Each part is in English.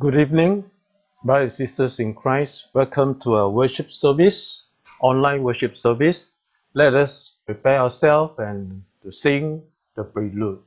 Good evening, brothers and sisters in Christ. Welcome to our worship service, online worship service. Let us prepare ourselves and to sing the prelude.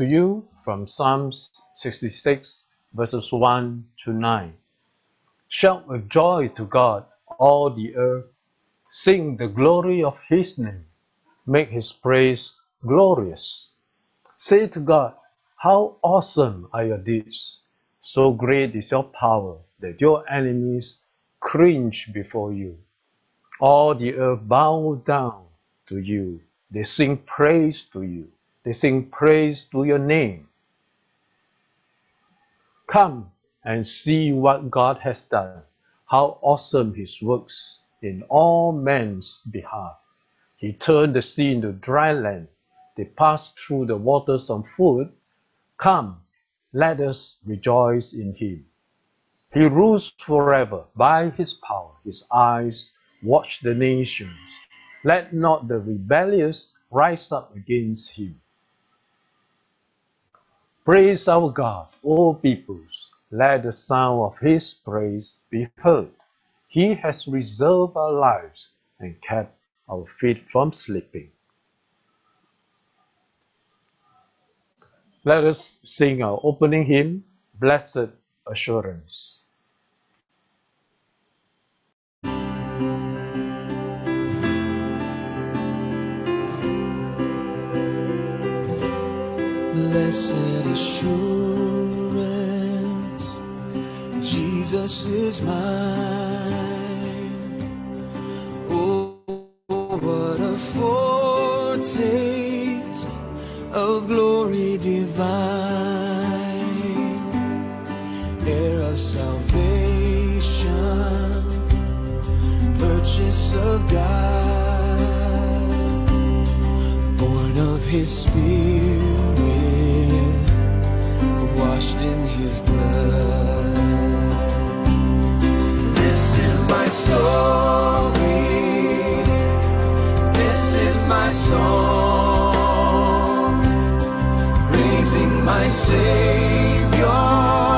To you from Psalms 66, verses 1 to 9. Shout with joy to God, all the earth. Sing the glory of his name. Make his praise glorious. Say to God, How awesome are your deeds! So great is your power that your enemies cringe before you. All the earth bow down to you. They sing praise to you. They sing praise to your name. Come and see what God has done, how awesome his works in all men's behalf. He turned the sea into dry land. They passed through the waters on foot. Come, let us rejoice in him. He rules forever by his power. His eyes watch the nations. Let not the rebellious rise up against him. Praise our God, all peoples. Let the sound of his praise be heard. He has reserved our lives and kept our feet from slipping. Let us sing our opening hymn, Blessed Assurance. Assurance, Jesus is mine. Oh, what a foretaste of glory divine, heir of salvation, purchase of God, born of His Spirit washed in his blood. This is my story. This is my song. Praising my Savior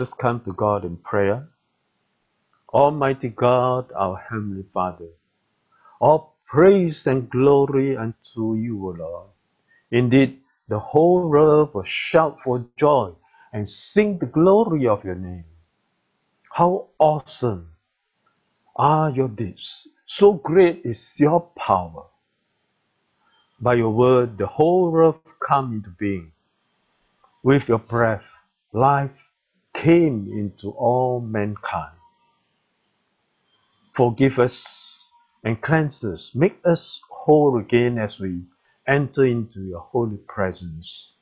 Let us come to God in prayer. Almighty God, our Heavenly Father, all praise and glory unto you, O Lord. Indeed, the whole world will shout for joy and sing the glory of your name. How awesome are your deeds! So great is your power. By your word, the whole world come into being. With your breath, life came into all mankind. Forgive us and cleanse us. Make us whole again as we enter into your holy presence.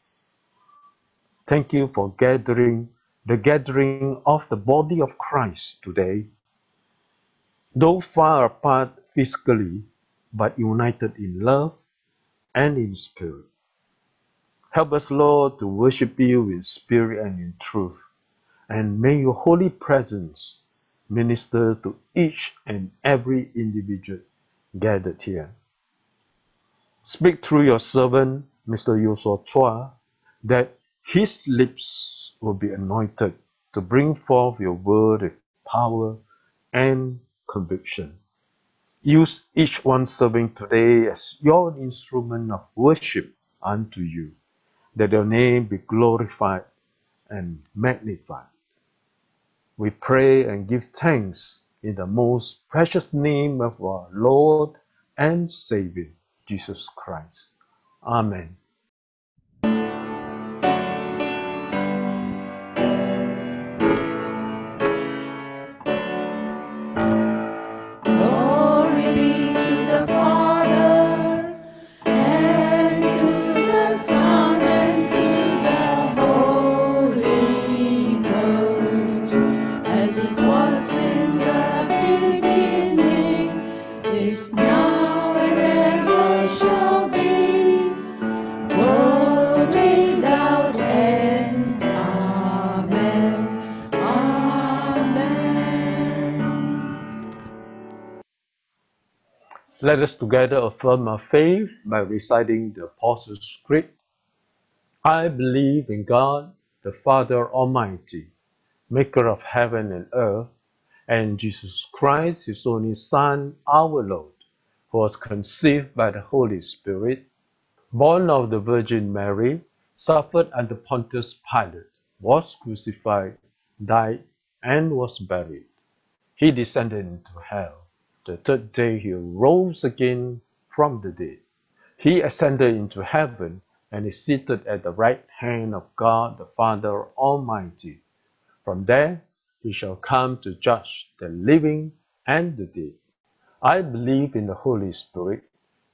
Thank you for gathering the gathering of the body of Christ today. Though far apart physically, but united in love and in spirit. Help us, Lord, to worship you in spirit and in truth. And may your holy presence minister to each and every individual gathered here. Speak through your servant, Mr. Yoshua Chua, that his lips will be anointed to bring forth your word with power and conviction. Use each one serving today as your instrument of worship unto you, that your name be glorified and magnified. We pray and give thanks in the most precious name of our Lord and Savior, Jesus Christ. Amen. Let us together affirm our faith by reciting the Apostles' Creed. I believe in God, the Father Almighty, maker of heaven and earth, and Jesus Christ, his only Son, our Lord, who was conceived by the Holy Spirit, born of the Virgin Mary, suffered under Pontius Pilate, was crucified, died, and was buried. He descended into hell. The third day he rose again from the dead. He ascended into heaven and is seated at the right hand of God the Father Almighty. From there he shall come to judge the living and the dead. I believe in the Holy Spirit,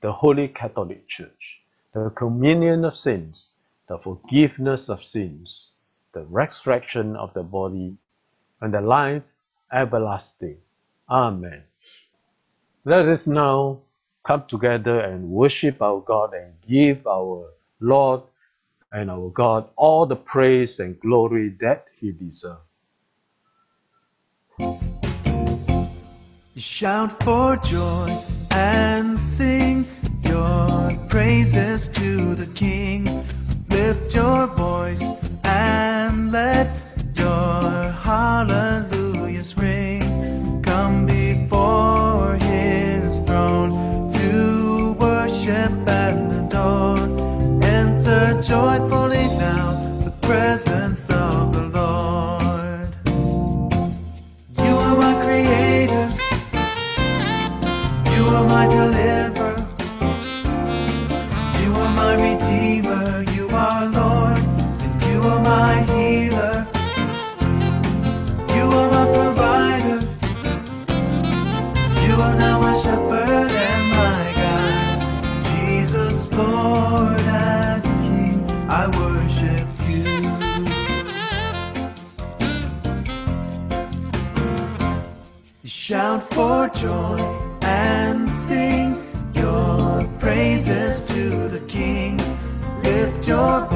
the Holy Catholic Church, the communion of saints, the forgiveness of sins, the resurrection of the body, and the life everlasting. Amen. Let us now come together and worship our God and give our Lord and our God all the praise and glory that He deserves. Shout for joy and sing your praises to the King. Lift your voice and let joyfully joyful. Your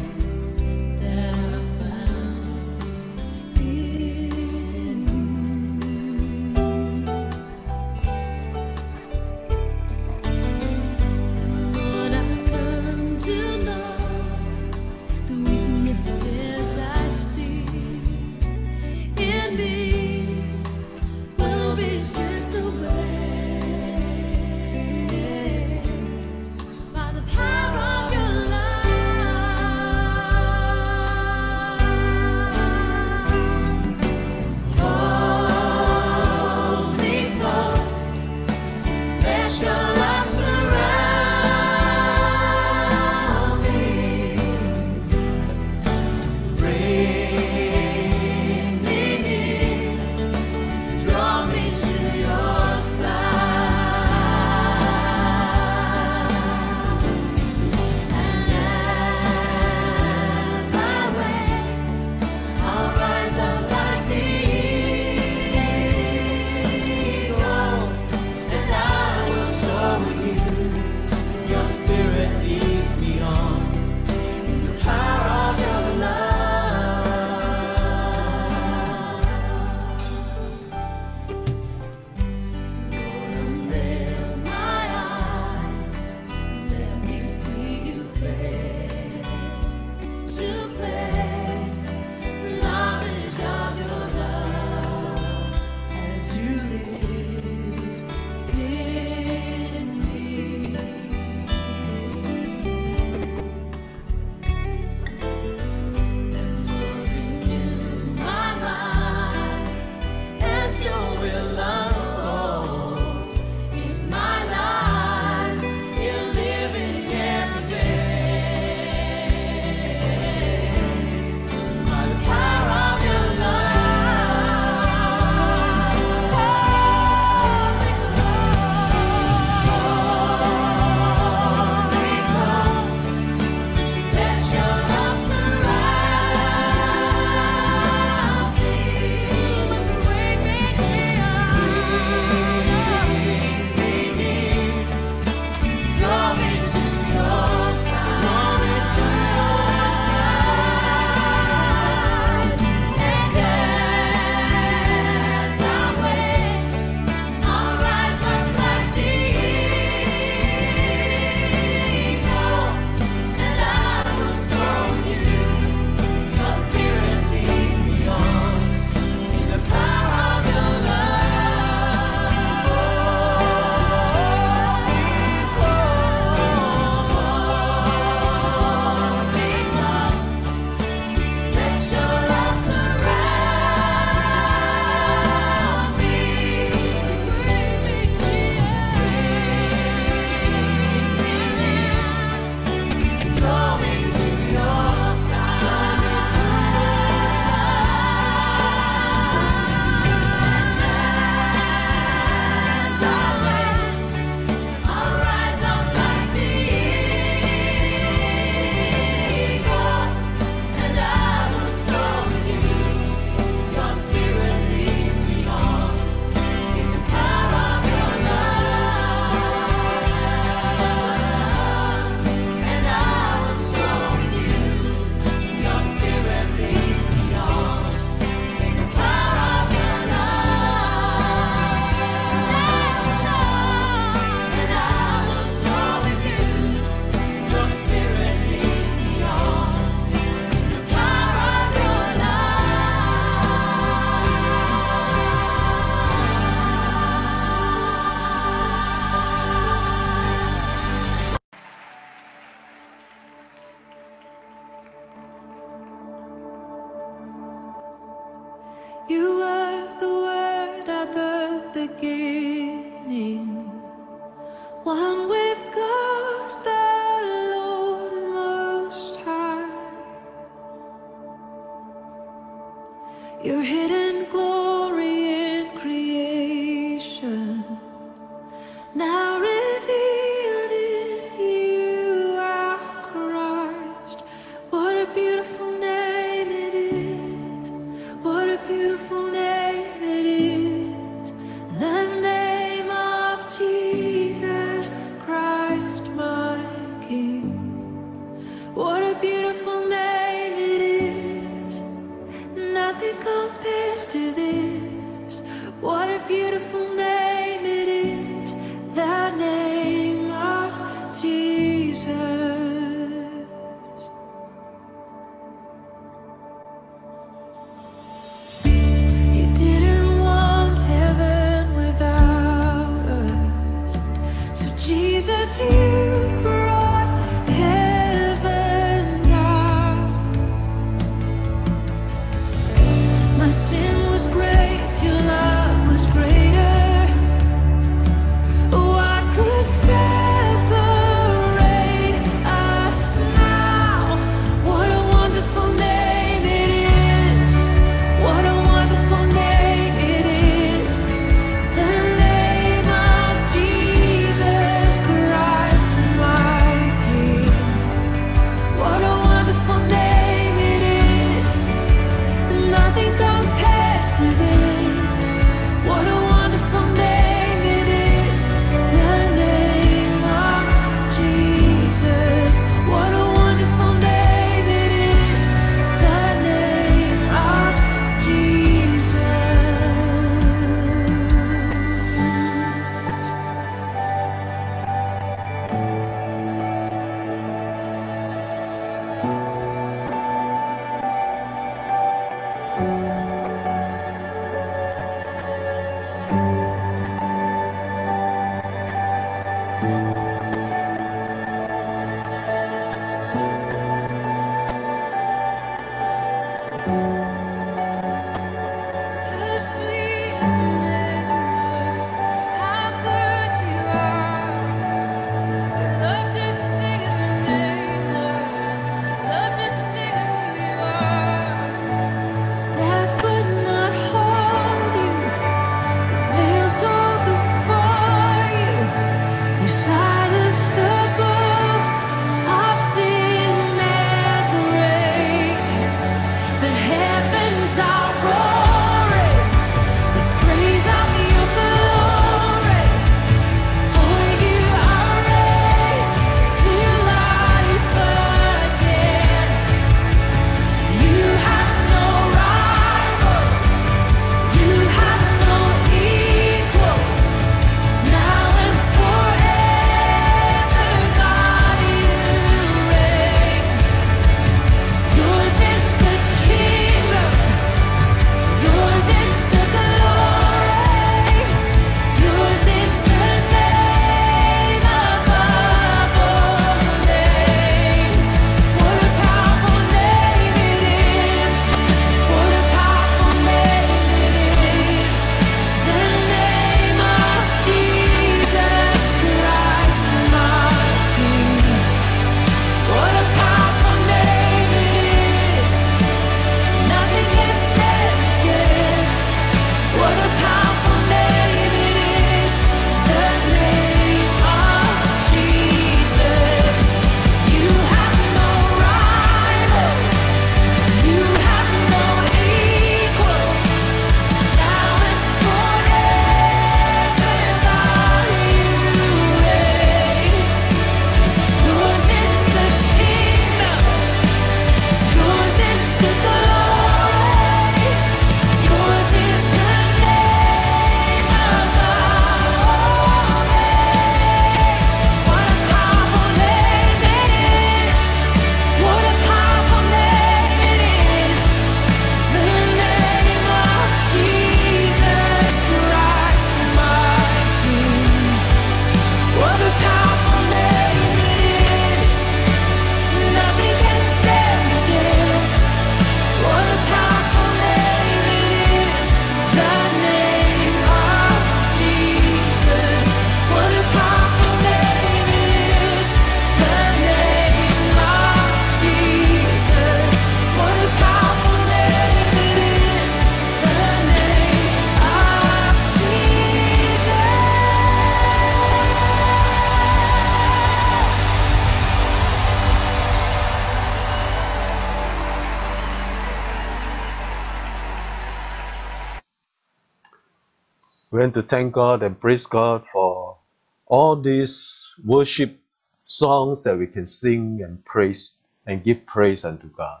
to thank God and praise God for all these worship songs that we can sing and praise and give praise unto God.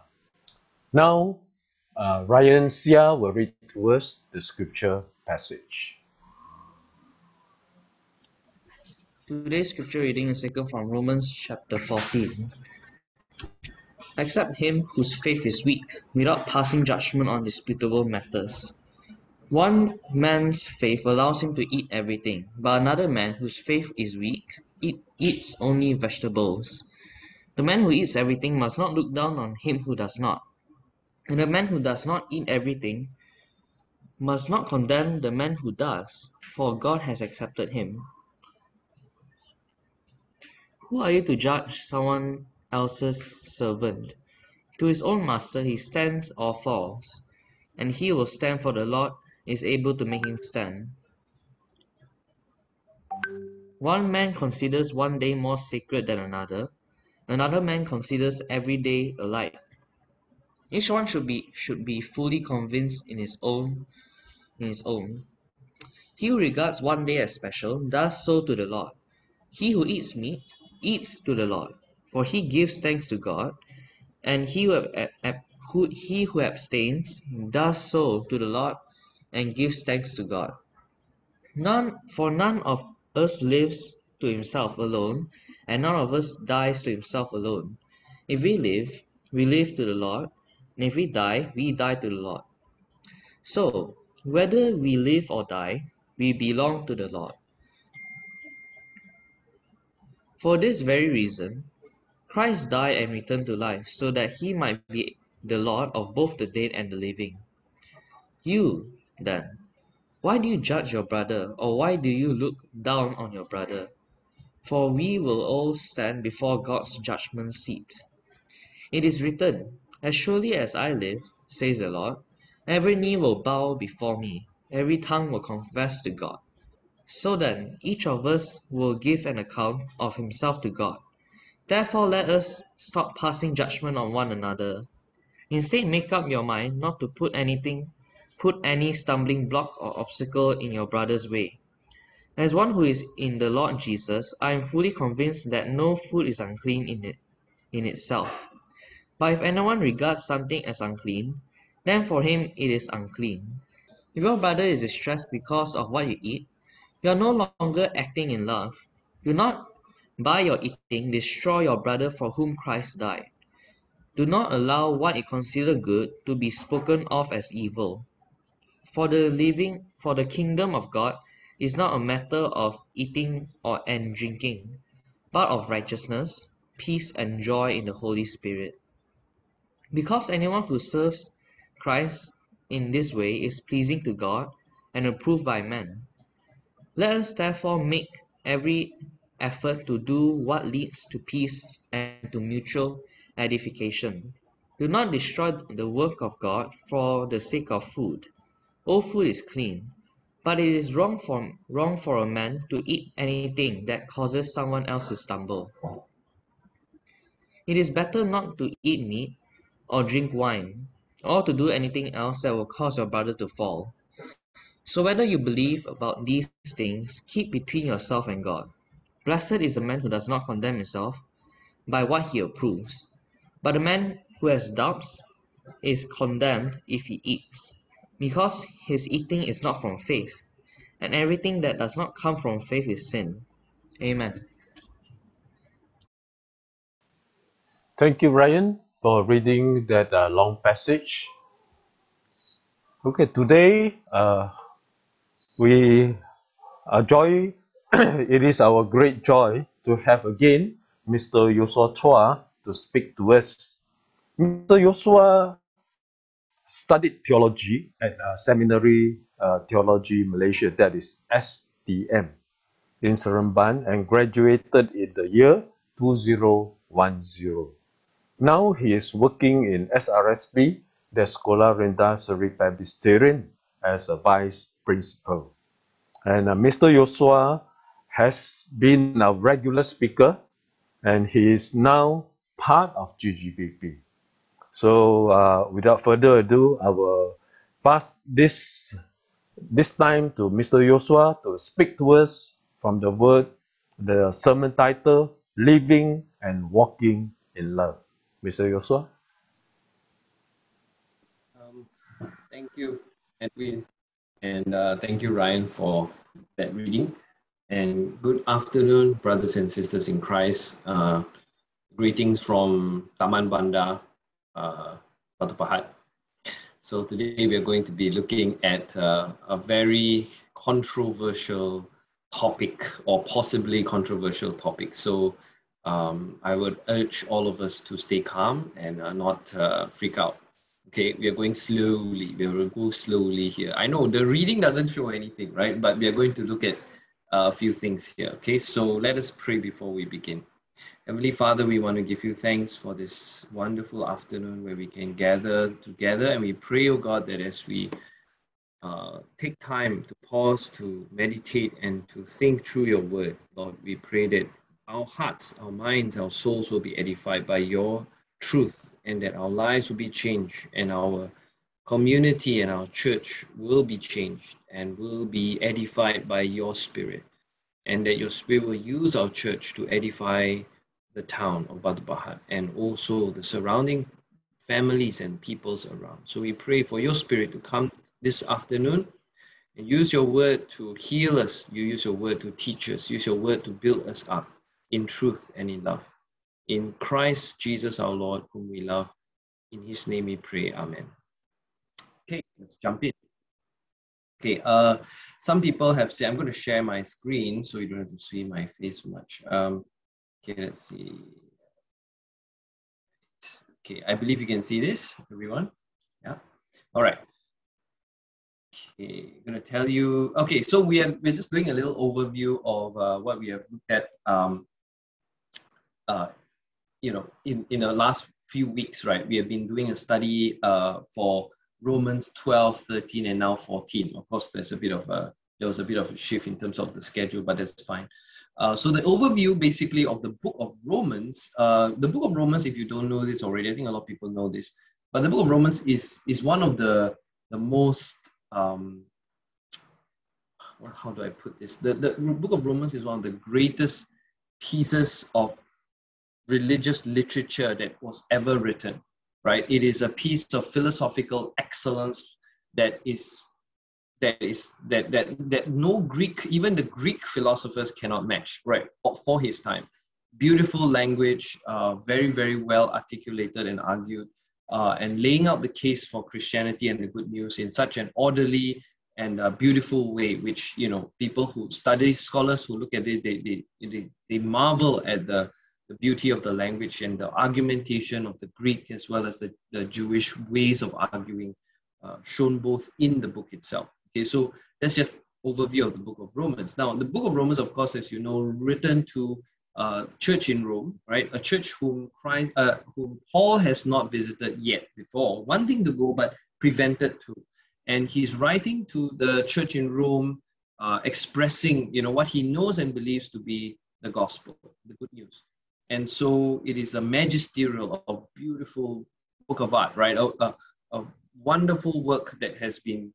Now, uh, Ryan Sia will read to us the scripture passage. Today's scripture reading is taken from Romans chapter 14. Accept him whose faith is weak, without passing judgment on disputable matters. One man's faith allows him to eat everything, but another man whose faith is weak eat, eats only vegetables. The man who eats everything must not look down on him who does not. And the man who does not eat everything must not condemn the man who does, for God has accepted him. Who are you to judge someone else's servant? To his own master he stands or falls, and he will stand for the Lord is able to make him stand. One man considers one day more sacred than another, another man considers every day alike. Each one should be should be fully convinced in his own in his own. He who regards one day as special does so to the Lord. He who eats meat eats to the Lord, for he gives thanks to God, and he who, ab- ab- who, he who abstains does so to the Lord and gives thanks to God. None, for none of us lives to himself alone, and none of us dies to himself alone. If we live, we live to the Lord, and if we die, we die to the Lord. So, whether we live or die, we belong to the Lord. For this very reason, Christ died and returned to life, so that he might be the Lord of both the dead and the living. You, then, why do you judge your brother, or why do you look down on your brother? For we will all stand before God's judgment seat. It is written, As surely as I live, says the Lord, every knee will bow before me, every tongue will confess to God. So then, each of us will give an account of himself to God. Therefore, let us stop passing judgment on one another. Instead, make up your mind not to put anything, put any stumbling block or obstacle in your brother's way. As one who is in the Lord Jesus, I am fully convinced that no food is unclean in it in itself. But if anyone regards something as unclean, then for him it is unclean. If your brother is distressed because of what you eat, you are no longer acting in love. Do not, by your eating, destroy your brother for whom Christ died. Do not allow what you consider good to be spoken of as evil. For the living, for the kingdom of God is not a matter of eating or and drinking, but of righteousness, peace, and joy in the Holy Spirit. Because anyone who serves Christ in this way is pleasing to God and approved by men. Let us therefore make every effort to do what leads to peace and to mutual edification. Do not destroy the work of God for the sake of food. All food is clean, but it is wrong for, wrong for a man to eat anything that causes someone else to stumble. It is better not to eat meat or drink wine or to do anything else that will cause your brother to fall. So whether you believe about these things, keep between yourself and God. Blessed is the man who does not condemn himself by what he approves. But the man who has doubts is condemned if he eats, because his eating is not from faith, and everything that does not come from faith is sin. Amen. Thank you, Ryan, for reading that uh, long passage. Okay, today uh, we are joy. it is our great joy to have again Mr. Joshua Chua to speak to us. Mr. Joshua studied theology at uh, Seminary uh, Theology Malaysia, that is STM, in Seremban, and graduated in the year 2010. Now he is working in SRSP, the Sekolah Rendah Seri Presbyterian, as a vice principal. And uh, Mr. Joshua has been a regular speaker, and he is now part of GGBP. So, uh, without further ado, I will pass this this time to Mr. Joshua to speak to us from the word, the sermon title, Living and Walking in Love. Mr. Joshua? Um, thank you, Edwin, and uh, thank you, Ryan, for that reading. And good afternoon, brothers and sisters in Christ. Uh, greetings from Taman Banda, uh, Batu Pahat. So today we are going to be looking at uh, a very controversial topic, or possibly controversial topic. So um, I would urge all of us to stay calm and uh, not uh, freak out. Okay, we are going slowly. We will go slowly here. I know the reading doesn't show anything, right? But we are going to look at uh, a few things here. Okay, so let us pray before we begin. Heavenly Father, we want to give you thanks for this wonderful afternoon where we can gather together and we pray, oh God, that as we uh, take time to pause, to meditate, and to think through your word, Lord, we pray that our hearts, our minds, our souls will be edified by your truth and that our lives will be changed and our community and our church will be changed and will be edified by your spirit and that your spirit will use our church to edify the town of Batu Pahat and also the surrounding families and peoples around. So we pray for your spirit to come this afternoon and use your word to heal us. You use your word to teach us. Use your word to build us up in truth and in love. In Christ Jesus our Lord, whom we love, in his name we pray. Amen. Okay, let's jump in. Okay, uh, some people have said, I'm going to share my screen so you don't have to see my face so much. Um, okay, let's see. Okay, I believe you can see this, everyone. Yeah. All right. Okay, I'm to tell you. Okay, so we are we're just doing a little overview of uh, what we have looked at. Um, uh, you know, in in the last few weeks, right? We have been doing a study uh, for Romans 12, 13, and now 14. Of course, there's a bit of a there was a bit of a shift in terms of the schedule, but that's fine. Uh, so the overview basically of the book of Romans, uh, the book of Romans, if you don't know this already, I think a lot of people know this, but the book of Romans is is one of the the most um, how do I put this? The, the book of Romans is one of the greatest pieces of religious literature that was ever written, right? It is a piece of philosophical excellence that is that is that that that no Greek, even the Greek philosophers cannot match, right? For, his time, beautiful language, uh, very very well articulated and argued, uh, and laying out the case for Christianity and the good news in such an orderly and uh, beautiful way, which you know people who study scholars who look at it, they they they, they marvel at the the beauty of the language and the argumentation of the Greek as well as the, the Jewish ways of arguing uh, shown both in the book itself. Okay, so that's just overview of the book of Romans. Now, the book of Romans, of course, as you know, written to uh, church in Rome, right? A church whom Christ, uh, whom Paul has not visited yet before. One thing to go, but prevented to. And he's writing to the church in Rome, uh, expressing, you know, what he knows and believes to be the gospel, the good news. And so it is a magisterial, a beautiful book of art, right? A, a, a wonderful work that has been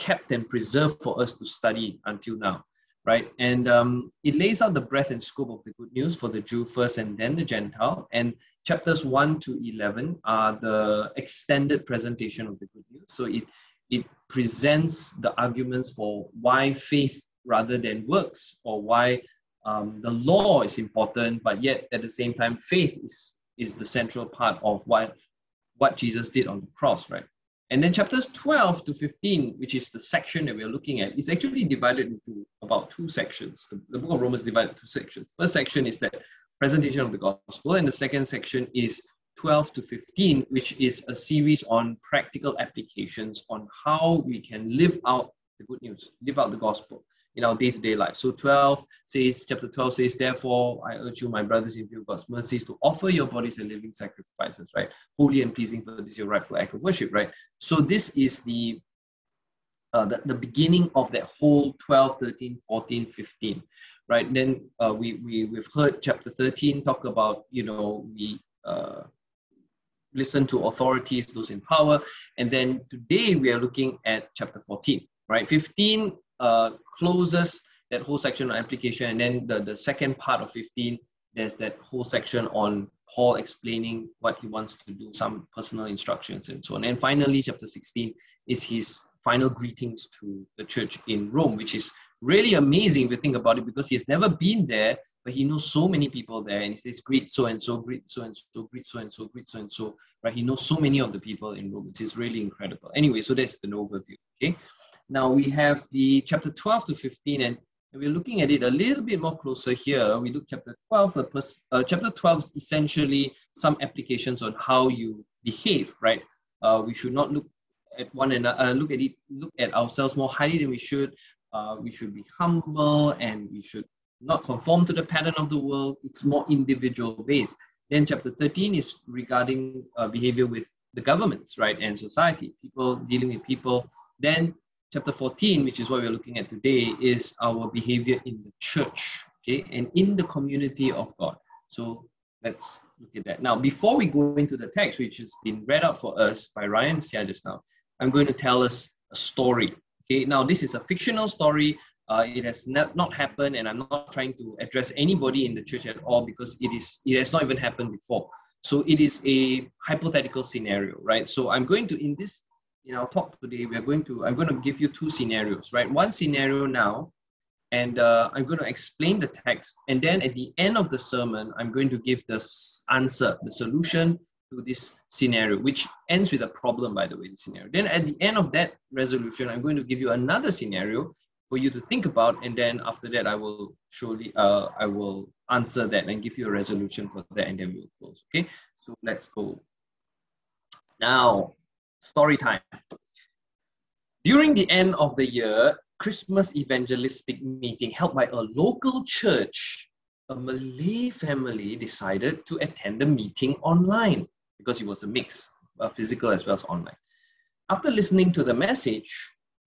kept and preserved for us to study until now, right? And um, it lays out the breadth and scope of the good news for the Jew first and then the Gentile. And chapters 1 to 11 are the extended presentation of the good news. So it, it presents the arguments for why faith rather than works, or why um, the law is important, but yet at the same time, faith is, is the central part of what, what Jesus did on the cross, right? And then chapters 12 to 15, which is the section that we're looking at, is actually divided into about two sections. The, the book of Romans divided into two sections. First section is that presentation of the gospel, and the second section is 12 to 15, which is a series on practical applications on how we can live out the good news, live out the gospel in our day-to-day life. So 12 says, chapter 12 says, therefore, I urge you, my brothers, in view of God's mercies, to offer your bodies a living sacrifices, right? Holy and pleasing for this your rightful act of worship, right? So this is the uh, the, the beginning of that whole 12, 13, 14, 15, right? Then uh, we, we, we've heard chapter 13 talk about, you know, we uh, listen to authorities, those in power. And then today we are looking at chapter 14, right? 15 uh, closes that whole section on application, and then the, the second part of 15, there's that whole section on Paul explaining what he wants to do, some personal instructions and so on. And finally, chapter 16 is his final greetings to the church in Rome, which is really amazing if you think about it because he has never been there, but he knows so many people there. And he says, Greet so and so, greet so and so, greet so and so, greet so and so, right? He knows so many of the people in Rome. It is really incredible. Anyway, so that's the overview, okay? Now we have the chapter 12 to 15, and and we're looking at it a little bit more closer here. We look chapter 12. The uh, chapter 12 is essentially some applications on how you behave, right? Uh, we should not look at one another, uh, look at it, look at ourselves more highly than we should. Uh, we should be humble and we should not conform to the pattern of the world. It's more individual based. Then chapter 13 is regarding uh, behavior with the governments, right, and society, people dealing with people. Then chapter 14, which is what we're looking at today, is our behavior in the church, okay, and in the community of God. So let's look at that. Now, before we go into the text, which has been read out for us by Ryan Sia just now, I'm going to tell us a story. Okay, now this is a fictional story. Uh, it has not, not happened, and I'm not trying to address anybody in the church at all because it is it has not even happened before. So it is a hypothetical scenario, right? So I'm going to in this in our talk today, we're going to, I'm going to give you two scenarios, right? One scenario now, and uh, I'm going to explain the text. And then at the end of the sermon, I'm going to give the answer, the solution to this scenario, which ends with a problem, by the way, the scenario. Then at the end of that resolution, I'm going to give you another scenario for you to think about. And then after that, I will surely, uh, I will answer that and give you a resolution for that. And then we'll close. Okay. So let's go. Now, story time. During the end of the year, Christmas evangelistic meeting held by a local church, a Malay family decided to attend the meeting online because it was a mix, uh, physical as well as online. After listening to the message,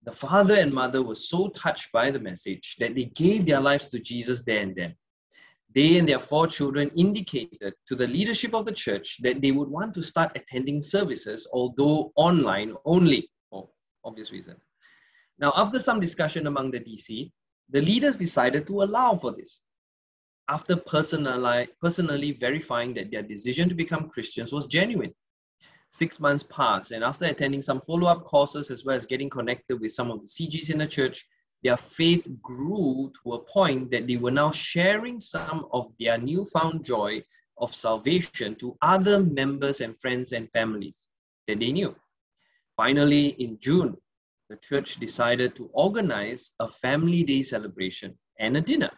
the father and mother were so touched by the message that they gave their lives to Jesus there and then. They and their four children indicated to the leadership of the church that they would want to start attending services, although online only, for obvious reasons. Now, after some discussion among the DC, the leaders decided to allow for this. After personally, personally verifying that their decision to become Christians was genuine. Six months passed, and after attending some follow up courses as well as getting connected with some of the CGs in the church, their faith grew to a point that they were now sharing some of their newfound joy of salvation to other members and friends and families that they knew. Finally, in June, the church decided to organize a family day celebration and a dinner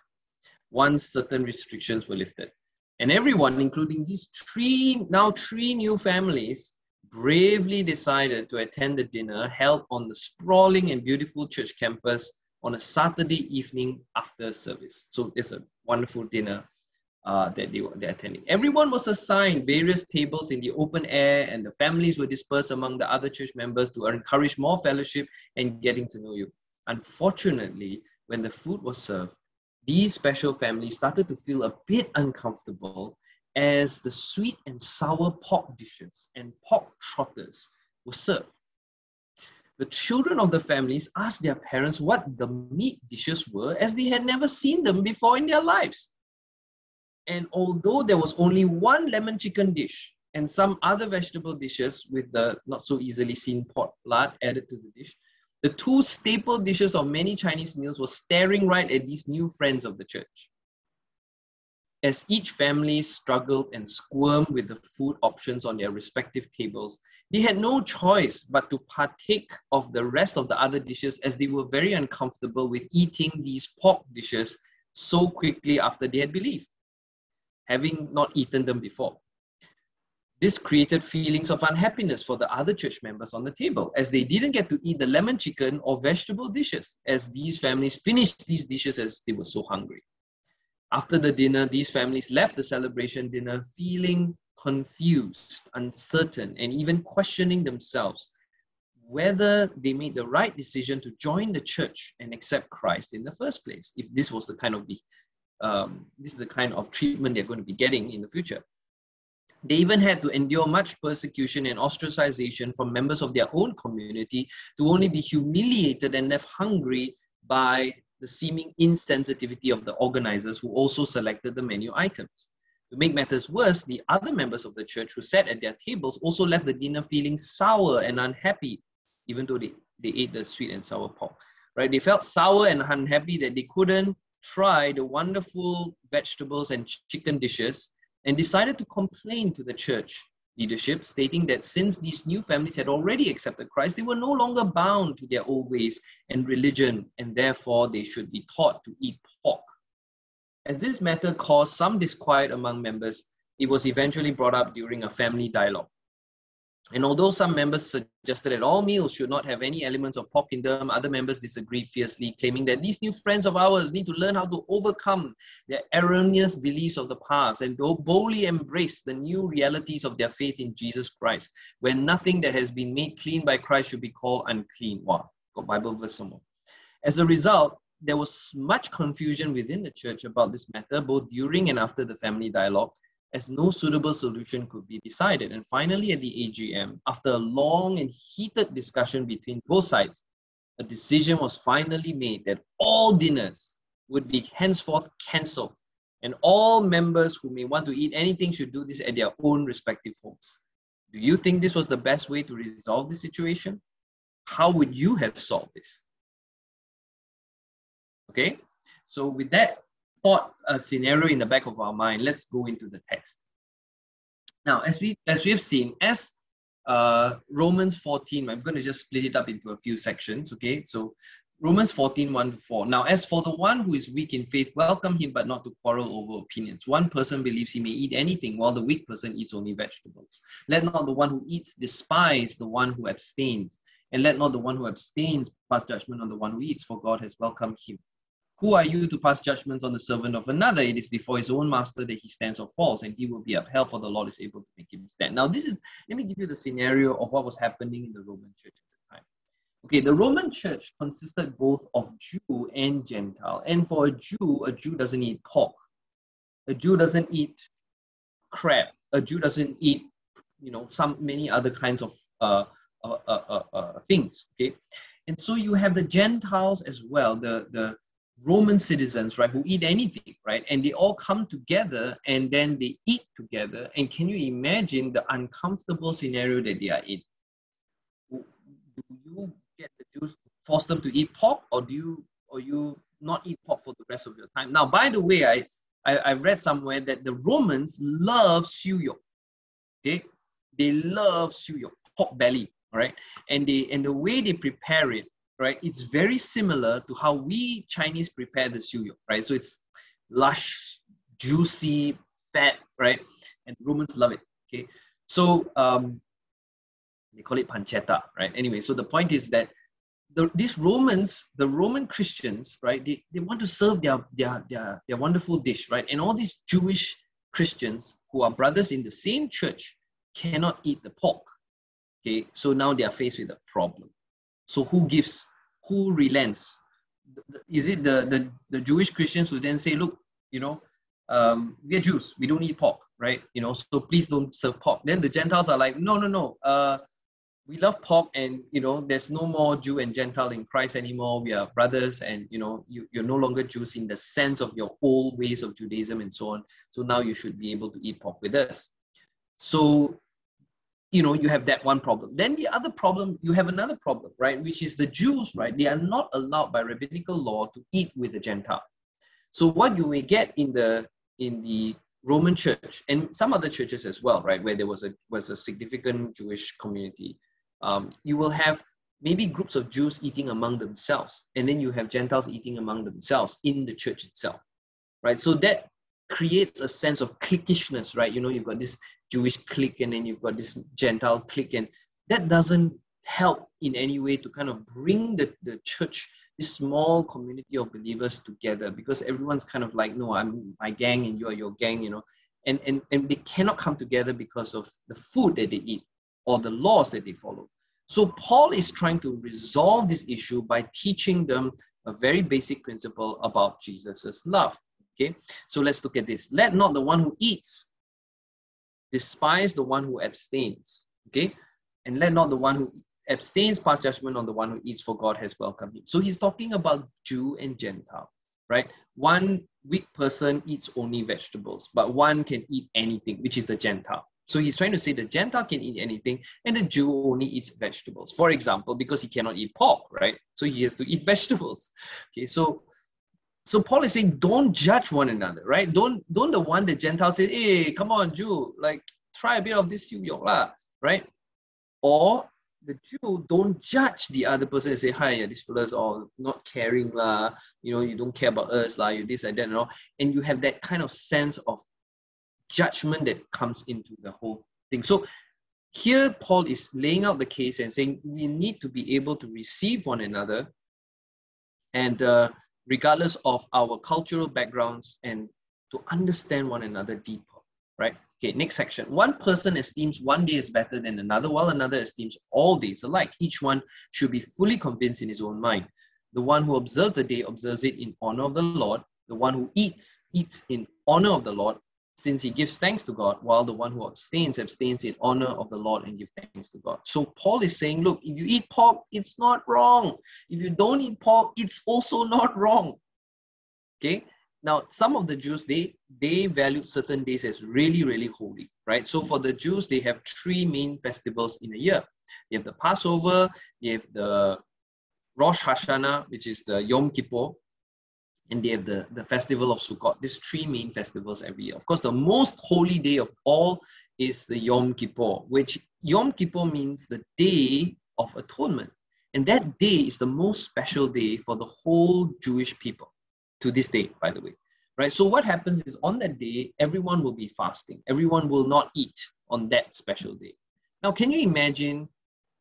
once certain restrictions were lifted. And everyone, including these three, now three new families, bravely decided to attend the dinner held on the sprawling and beautiful church campus on a Saturday evening after service. So it's a wonderful dinner uh, that they were they're attending. Everyone was assigned various tables in the open air, and the families were dispersed among the other church members to encourage more fellowship and getting to know you. Unfortunately, when the food was served, these special families started to feel a bit uncomfortable as the sweet and sour pork dishes and pork trotters were served. The children of the families asked their parents what the meat dishes were as they had never seen them before in their lives. And although there was only one lemon chicken dish and some other vegetable dishes with the not so easily seen pork lard added to the dish, the two staple dishes of many Chinese meals were staring right at these new friends of the church. As each family struggled and squirmed with the food options on their respective tables, they had no choice but to partake of the rest of the other dishes as they were very uncomfortable with eating these pork dishes so quickly after they had believed, having not eaten them before. This created feelings of unhappiness for the other church members on the table as they didn't get to eat the lemon chicken or vegetable dishes as these families finished these dishes as they were so hungry. After the dinner, these families left the celebration dinner feeling confused, uncertain, and even questioning themselves whether they made the right decision to join the church and accept Christ in the first place. If this was the kind of um, this is the kind of treatment they're going to be getting in the future. They even had to endure much persecution and ostracization from members of their own community to only be humiliated and left hungry by the seeming insensitivity of the organizers who also selected the menu items. To make matters worse, the other members of the church who sat at their tables also left the dinner feeling sour and unhappy, even though they, they ate the sweet and sour pork. Right? They felt sour and unhappy that they couldn't try the wonderful vegetables and chicken dishes and decided to complain to the church leadership, stating that since these new families had already accepted Christ, they were no longer bound to their old ways and religion, and therefore they should be taught to eat pork. As this matter caused some disquiet among members, it was eventually brought up during a family dialogue. And although some members suggested that all meals should not have any elements of pork in them, other members disagreed fiercely, claiming that these new friends of ours need to learn how to overcome their erroneous beliefs of the past and boldly embrace the new realities of their faith in Jesus Christ, where nothing that has been made clean by Christ should be called unclean. Wow, got Bible verse somewhere. As a result, there was much confusion within the church about this matter, both during and after the family dialogue, as no suitable solution could be decided. And finally, at the AGM, after a long and heated discussion between both sides, a decision was finally made that all dinners would be henceforth cancelled, and all members who may want to eat anything should do this at their own respective homes. Do you think this was the best way to resolve the situation? How would you have solved this? Okay, so with that thought scenario in the back of our mind, let's go into the text. Now, as we as we have seen, as uh, Romans 14, I'm going to just split it up into a few sections. Okay, so Romans 14, 1 to 4. Now, as for the one who is weak in faith, welcome him, but not to quarrel over opinions. One person believes he may eat anything, while the weak person eats only vegetables. Let not the one who eats despise the one who abstains, and let not the one who abstains pass judgment on the one who eats, for God has welcomed him. Who are you to pass judgments on the servant of another? It is before his own master that he stands or falls, and he will be upheld, for the Lord is able to make him stand. Now, this is, let me give you the scenario of what was happening in the Roman church at the time. Okay, the Roman church consisted both of Jew and Gentile. And for a Jew, a Jew doesn't eat pork. A Jew doesn't eat crab. A Jew doesn't eat, you know, some many other kinds of uh, uh, uh, uh, uh, things. Okay, and so you have the Gentiles as well, the the Roman citizens, right, who eat anything, right, and they all come together and then they eat together. And can you imagine the uncomfortable scenario that they are in? Do you get the Jews force them to eat pork, or do you or you not eat pork for the rest of your time? Now, by the way, I I, I read somewhere that the Romans love suyok. Okay, they love suyok, pork belly, all right, and they and the way they prepare it, right, it's very similar to how we Chinese prepare the suyok, right? So it's lush, juicy, fat, right, and Romans love it. Okay, so um, they call it pancetta, right? Anyway, so the point is that the, these Romans, the Roman Christians, right, they, they want to serve their, their, their, their wonderful dish, right? And all these Jewish Christians who are brothers in the same church cannot eat the pork. Okay, so now they are faced with a problem. So who gives? Who relents? Is it the, the, the Jewish Christians who then say, look, you know, um, we're Jews, we don't eat pork, right? You know, so please don't serve pork. Then the Gentiles are like, no, no, no. Uh, we love pork and you know there's no more jew and gentile in christ anymore we are brothers and you know you, you're no longer jews in the sense of your old ways of judaism and so on so now you should be able to eat pork with us so you know you have that one problem. Then the other problem you have another problem right? Which is the jews right? They are not allowed by rabbinical law to eat with the gentile. So what you may get in the in the roman church and some other churches as well right? Where there was a was a significant jewish community um, you will have maybe groups of Jews eating among themselves, and then you have Gentiles eating among themselves in the church itself, right? So that creates a sense of cliquishness, right? You know, you've got this Jewish clique, and then you've got this Gentile clique, and that doesn't help in any way to kind of bring the, the church, this small community of believers together, because everyone's kind of like, no, I'm my gang, and you're your gang, you know, and and and they cannot come together because of the food that they eat or the laws that they follow. So Paul is trying to resolve this issue by teaching them a very basic principle about Jesus's love. Okay, so let's look at this. Let not the one who eats despise the one who abstains. Okay, and let not the one who abstains pass judgment on the one who eats, for God has welcomed him. So he's talking about Jew and Gentile, right? One weak person eats only vegetables, but one can eat anything, which is the Gentile. So he's trying to say the Gentile can eat anything and the Jew only eats vegetables. For example, because he cannot eat pork, right? So he has to eat vegetables. Okay, so so Paul is saying, don't judge one another, right? Don't don't the one the Gentile say, hey, come on, Jew, like try a bit of this yoke lah, right? Or the Jew don't judge the other person and say, hi, yeah, this fella's all not caring lah, you know, you don't care about us lah, you this and that and all. And you have that kind of sense of judgment that comes into the whole thing. So here Paul is laying out the case and saying we need to be able to receive one another and uh, regardless of our cultural backgrounds and to understand one another deeper, right? Okay, next section. One person esteems one day as better than another, while another esteems all days alike. Each one should be fully convinced in his own mind. The one who observes the day observes it in honor of the Lord. The one who eats, eats in honor of the Lord, since he gives thanks to God, while the one who abstains, abstains in honor of the Lord and gives thanks to God. So Paul is saying, look, if you eat pork, it's not wrong. If you don't eat pork, it's also not wrong. Okay. Now, some of the Jews, they they valued certain days as really, really holy, right? So for the Jews, they have three main festivals in a year. They have the Passover, they have the Rosh Hashanah, which is the Yom Kippur, and they have the, the festival of Sukkot. These three main festivals every year. Of course, the most holy day of all is the Yom Kippur, which Yom Kippur means the day of atonement. And that day is the most special day for the whole Jewish people to this day, by the way. Right? So what happens is on that day, everyone will be fasting. Everyone will not eat on that special day. Now, can you imagine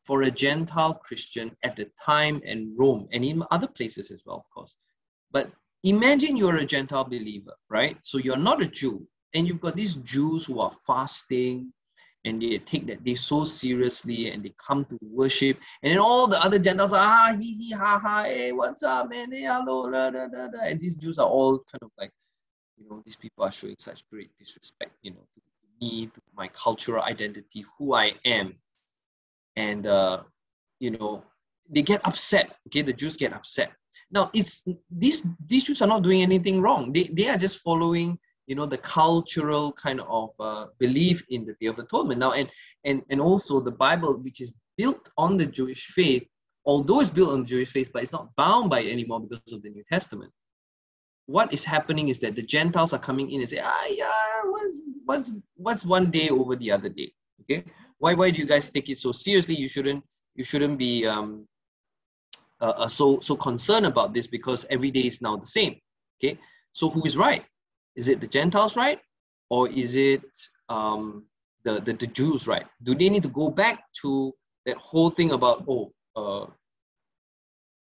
for a Gentile Christian at the time in Rome and in other places as well, of course. But imagine you're a Gentile believer, right? So you're not a Jew, and you've got these Jews who are fasting and they take that day so seriously and they come to worship, and then all the other Gentiles are ah hee hee ha ha, hey, what's up, man? Hey, hello, da, da, da, da. and these Jews are all kind of like, you know, these people are showing such great disrespect, you know, to me, to my cultural identity, who I am, and uh, you know, they get upset. Okay, the Jews get upset. Now, it's these these Jews are not doing anything wrong. They they are just following you know the cultural kind of uh, belief in the Day of Atonement. Now, and and and also the Bible, which is built on the Jewish faith, although it's built on the Jewish faith, but it's not bound by it anymore because of the New Testament. What is happening is that the Gentiles are coming in and say, ah, yeah, what's what's what's one day over the other day? Okay, why why do you guys take it so seriously? You shouldn't you shouldn't be um, uh, uh, so so concerned about this because every day is now the same. Okay, so who is right? Is it the Gentiles right, or is it um, the, the the Jews right? Do they need to go back to that whole thing about oh uh,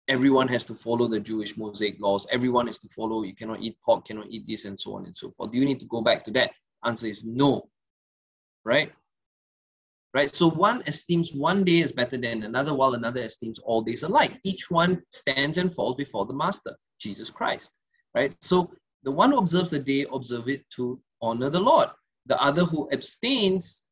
everyone has to follow the Jewish Mosaic laws. Everyone has to follow. You cannot eat pork, cannot eat this, and so on and so forth. Do you need to go back to that? Answer is no. Right? Right? So one esteems one day is better than another, while another esteems all days alike. Each one stands and falls before the Master, Jesus Christ. Right? So the one who observes the day, observe it to honor the Lord. The other who abstains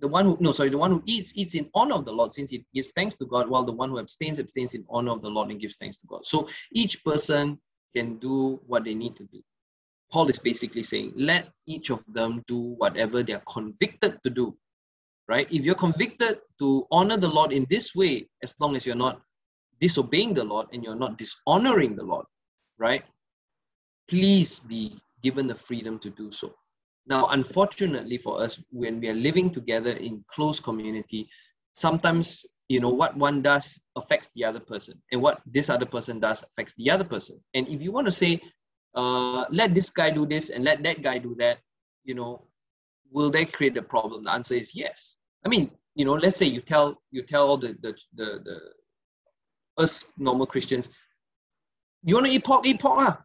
the one who no sorry the one who eats eats in honor of the lord since he gives thanks to god while the one who abstains abstains in honor of the lord and gives thanks to god so each person can do what they need to do paul is basically saying let each of them do whatever they are convicted to do right? If you're convicted to honor the lord in this way as long as you're not disobeying the lord and you're not dishonoring the lord right? Please be given the freedom to do so. Now, unfortunately for us, when we are living together in close community, sometimes you know what one does affects the other person, and what this other person does affects the other person. And if you want to say, uh, let this guy do this and let that guy do that, you know, will that create a problem? The answer is yes. I mean, you know, let's say you tell you tell all the the the, the us normal Christians, you want to eat pork, eat pork lah.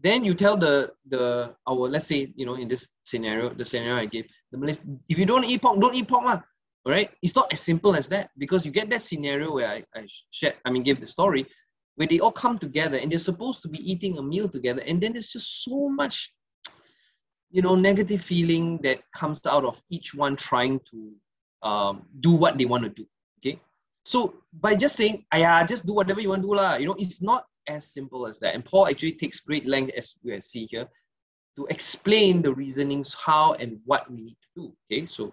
Then you tell the the our let's say you know in this scenario the scenario I gave the Malays if you don't eat pork don't eat pork lah. All right, it's not as simple as that because you get that scenario where I I shared I mean give the story where they all come together and they're supposed to be eating a meal together and then there's just so much you know, negative feeling that comes out of each one trying to um, do what they want to do. Okay. So by just saying, ah, yeah, just do whatever you want to do, lah, you know, it's not as simple as that. And Paul actually takes great length, as we see here, to explain the reasonings, how and what we need to do. Okay. So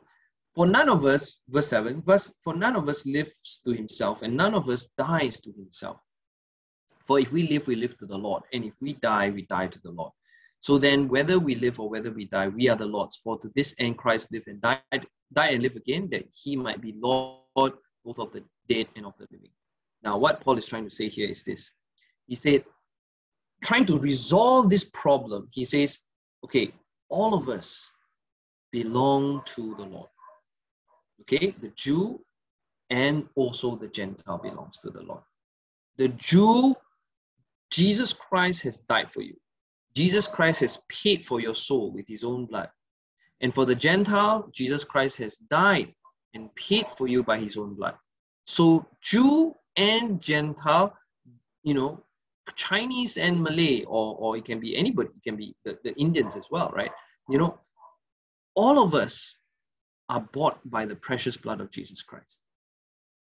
for none of us, verse 7, verse for none of us lives to himself, and none of us dies to himself. For if we live, we live to the Lord, and if we die, we die to the Lord. So then, whether we live or whether we die, we are the Lord's. For to this end Christ lived and died, died and live again, that he might be Lord both of the dead and of the living. Now, what Paul is trying to say here is this. He said, trying to resolve this problem, he says, okay, all of us belong to the Lord. Okay, the Jew and also the Gentile belongs to the Lord. The Jew, Jesus Christ has died for you. Jesus Christ has paid for your soul with his own blood. And for the Gentile, Jesus Christ has died and paid for you by his own blood. So, Jew and Gentile, you know, Chinese and Malay, or, or it can be anybody, it can be the, the Indians as well, right? You know, all of us are bought by the precious blood of Jesus Christ.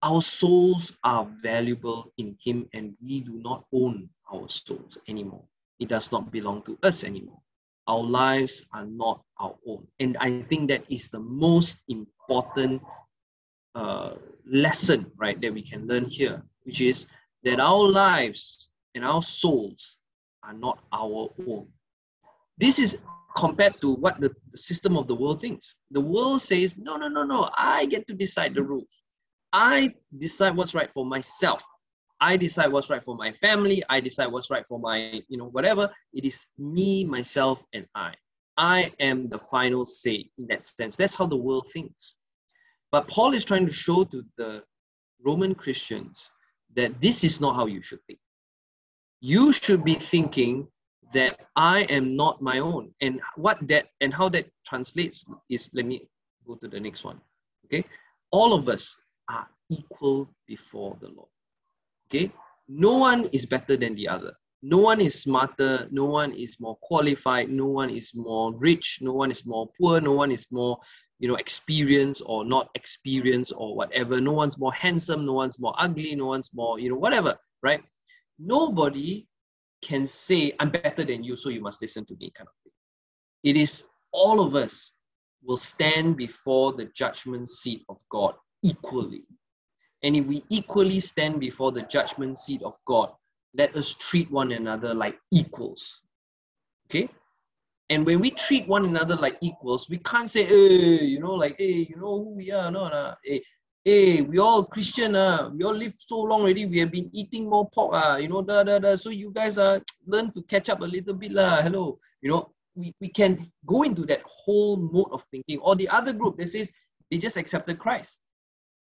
Our souls are valuable in Him, and we do not own our souls anymore. It does not belong to us anymore. Our lives are not our own. And I think that is the most important uh, lesson, right, that we can learn here, which is that our lives and our souls are not our own. This is compared to what the, the system of the world thinks. The world says, no, no, no, no, I get to decide the rules. I decide what's right for myself. I decide what's right for my family. I decide what's right for my, you know, whatever. It is me, myself, and I. I am the final say in that sense. That's how the world thinks. But Paul is trying to show to the Roman Christians that this is not how you should think. You should be thinking that I am not my own. And what that and how that translates is let me go to the next one. Okay. All of us are equal before the Lord. Okay. No one is better than the other. No one is smarter. No one is more qualified. No one is more rich. No one is more poor. No one is more, you know, experienced or not experienced or whatever. No one's more handsome. No one's more ugly. No one's more, you know, whatever, right? Nobody can say, I'm better than you, so you must listen to me, kind of thing. It is all of us will stand before the judgment seat of God equally. And if we equally stand before the judgment seat of God, let us treat one another like equals. Okay? And when we treat one another like equals, we can't say, hey, you know, like, hey, you know who we are, no, no, hey, hey, we all Christian, uh, we all live so long already, we have been eating more pork, uh, you know, da, da, da. so you guys uh, learn to catch up a little bit, lah. hello, you know, we, we can go into that whole mode of thinking. Or the other group that says they just accepted Christ.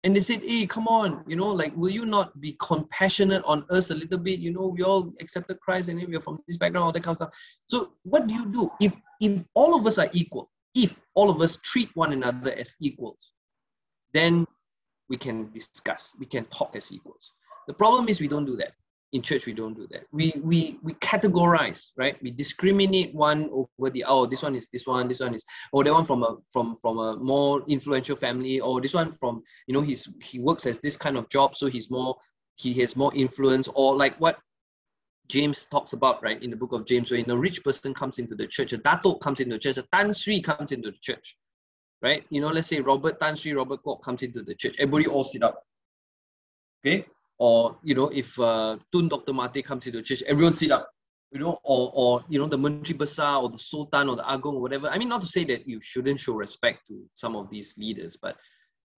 And they said, hey, come on, you know, like, will you not be compassionate on us a little bit? You know, we all accepted Christ and we're from this background, all that kind of stuff. So what do you do? If if all of us are equal, if all of us treat one another as equals, then we can discuss, we can talk as equals. The problem is we don't do that. In church, we don't do that. We we we categorize, right? We discriminate one over the oh, this one is this one, this one is oh, that one from a from from a more influential family, or this one from you know he's he works as this kind of job, so he's more he has more influence, or like what James talks about, right, in the book of James, when a rich person comes into the church, a datuk comes into the church, a tan sri comes into the church, right? You know, let's say Robert Tan Sri Robert Kuok comes into the church, everybody all sit up. Okay? Or, you know, if uh, Tun Dr. Mate comes into the church, everyone sit up. You know, or, or you know, the Menteri Besar or the Sultan or the Agong or whatever. I mean, not to say that you shouldn't show respect to some of these leaders, but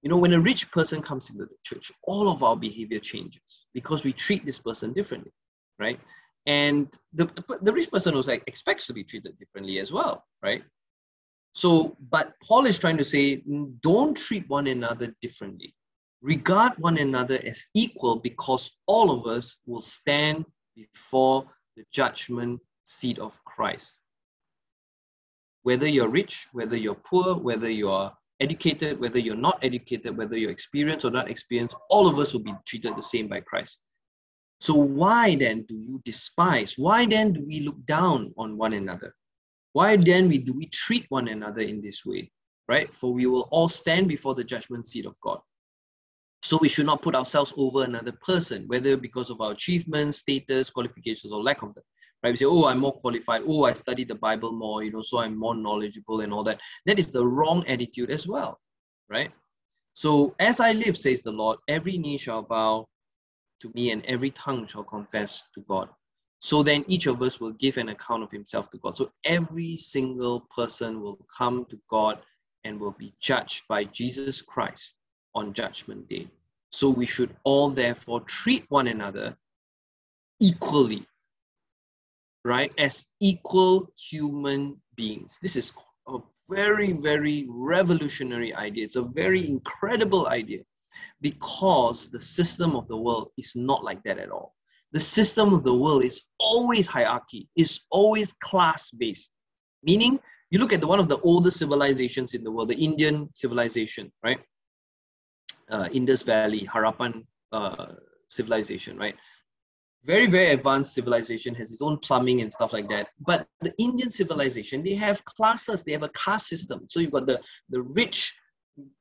you know, when a rich person comes into the church, all of our behavior changes because we treat this person differently, right? And the, the, rich person also like, expects to be treated differently as well, right? So, but Paul is trying to say, don't treat one another differently. Regard one another as equal because all of us will stand before the judgment seat of Christ. Whether you're rich, whether you're poor, whether you're educated, whether you're not educated, whether you're experienced or not experienced, all of us will be treated the same by Christ. So, why then do you despise? Why then do we look down on one another? Why then we do we treat one another in this way? Right? For we will all stand before the judgment seat of God. So we should not put ourselves over another person, whether because of our achievements, status, qualifications, or lack of them. Right? We say, oh, I'm more qualified. Oh, I studied the Bible more, you know, so I'm more knowledgeable and all that. That is the wrong attitude as well. Right? So as I live, says the Lord, every knee shall bow to me and every tongue shall confess to God. So then each of us will give an account of himself to God. So every single person will come to God and will be judged by Jesus Christ on judgment day. So we should all therefore treat one another equally, right? As equal human beings. This is a very, very revolutionary idea. It's a very incredible idea because the system of the world is not like that at all. The system of the world is always hierarchy, is always class based. Meaning, you look at the, one of the oldest civilizations in the world, the Indian civilization, right? Uh, Indus Valley, Harappan uh, civilization, right? Very, very advanced civilization has its own plumbing and stuff like that. But the Indian civilization, they have classes, they have a caste system. So you've got the, the rich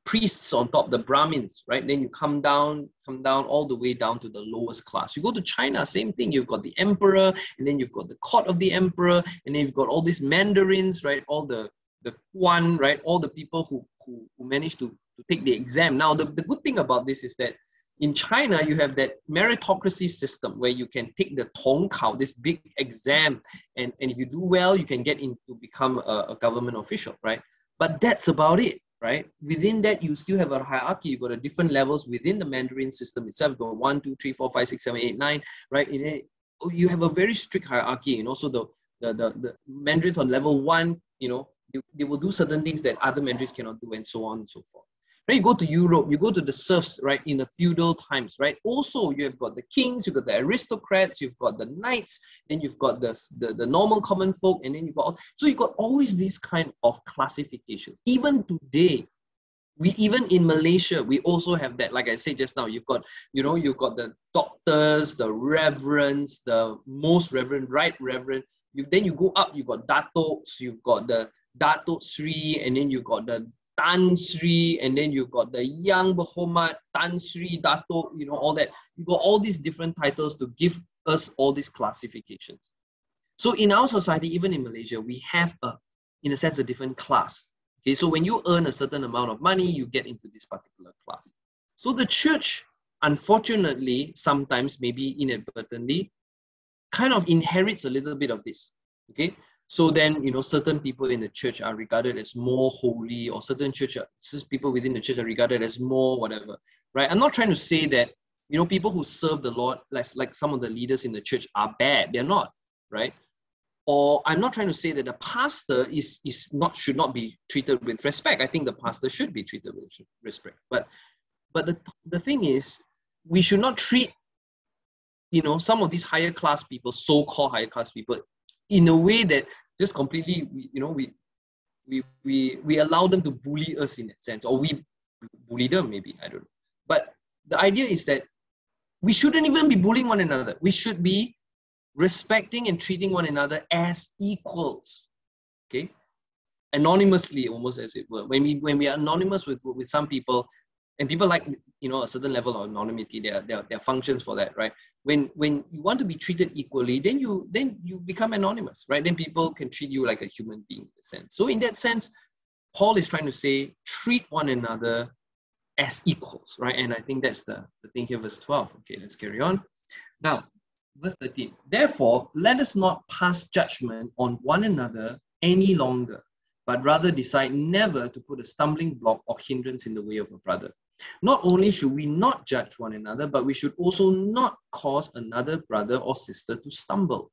priests on top, the Brahmins, right? Then you come down, come down all the way down to the lowest class. You go to China, same thing. You've got the emperor, and then you've got the court of the emperor, and then you've got all these mandarins, right? All the the one, right? All the people who who, who managed to, to take the exam. Now, the, the good thing about this is that in China, you have that meritocracy system where you can take the Tongkao, this big exam, and, and if you do well, you can get into become a, a government official, right? But that's about it right? Within that, you still have a hierarchy. You've got a different levels within the Mandarin system itself. You've got one, two, three, four, five, six, seven, eight, nine, right? It, you have a very strict hierarchy. And also the, the, the, the Mandarins on level one, you know, they, they will do certain things that other Mandarins cannot do and so on and so forth. Right? You go to Europe, you go to the serfs, right, in the feudal times, right? Also, you have got the kings, you've got the aristocrats, you've got the knights, then you've got the, the, the normal common folk, and then you've got, so you've got always these kind of classifications. Even today, we even in Malaysia, we also have that. Like I said just now, you've got, you know, you've got the doctors, the reverends, the most reverend, right reverend. You then you go up, you've got Datoks, you've got the Datuk Sri, and then you've got the Tan Sri, and then you've got the Yang Berhormat, Tan Sri, Dato, you know, all that. You've got all these different titles to give us all these classifications. So in our society, even in Malaysia, we have a, in a sense, a different class. Okay, so when you earn a certain amount of money, you get into this particular class. So the church, unfortunately, sometimes, maybe inadvertently, kind of inherits a little bit of this. Okay, so then, you know, certain people in the church are regarded as more holy, or certain church people within the church are regarded as more whatever, right? I'm not trying to say that, you know, people who serve the Lord, like, like some of the leaders in the church, are bad. They're not, right? Or I'm not trying to say that the pastor is is not should not be treated with respect. I think the pastor should be treated with respect. But but the, the thing is, we should not treat you know some of these higher class people, so-called higher class people, in a way that just completely you know we we we we allow them to bully us in that sense or we bully them maybe i don't know. But the idea is that we shouldn't even be bullying one another. We should be respecting and treating one another as equals okay? Anonymously almost as it were. When we when we are anonymous with with some people and people like you know a certain level of anonymity there there, there are functions for that right? When when you want to be treated equally then you then you become anonymous right? Then people can treat you like a human being in a sense. So in that sense paul is trying to say treat one another as equals right? And i think that's the, the thing here verse 12 okay let's carry on. Now verse 13 therefore let us not pass judgment on one another any longer but rather decide never to put a stumbling block or hindrance in the way of a brother not only should we not judge one another, but we should also not cause another brother or sister to stumble.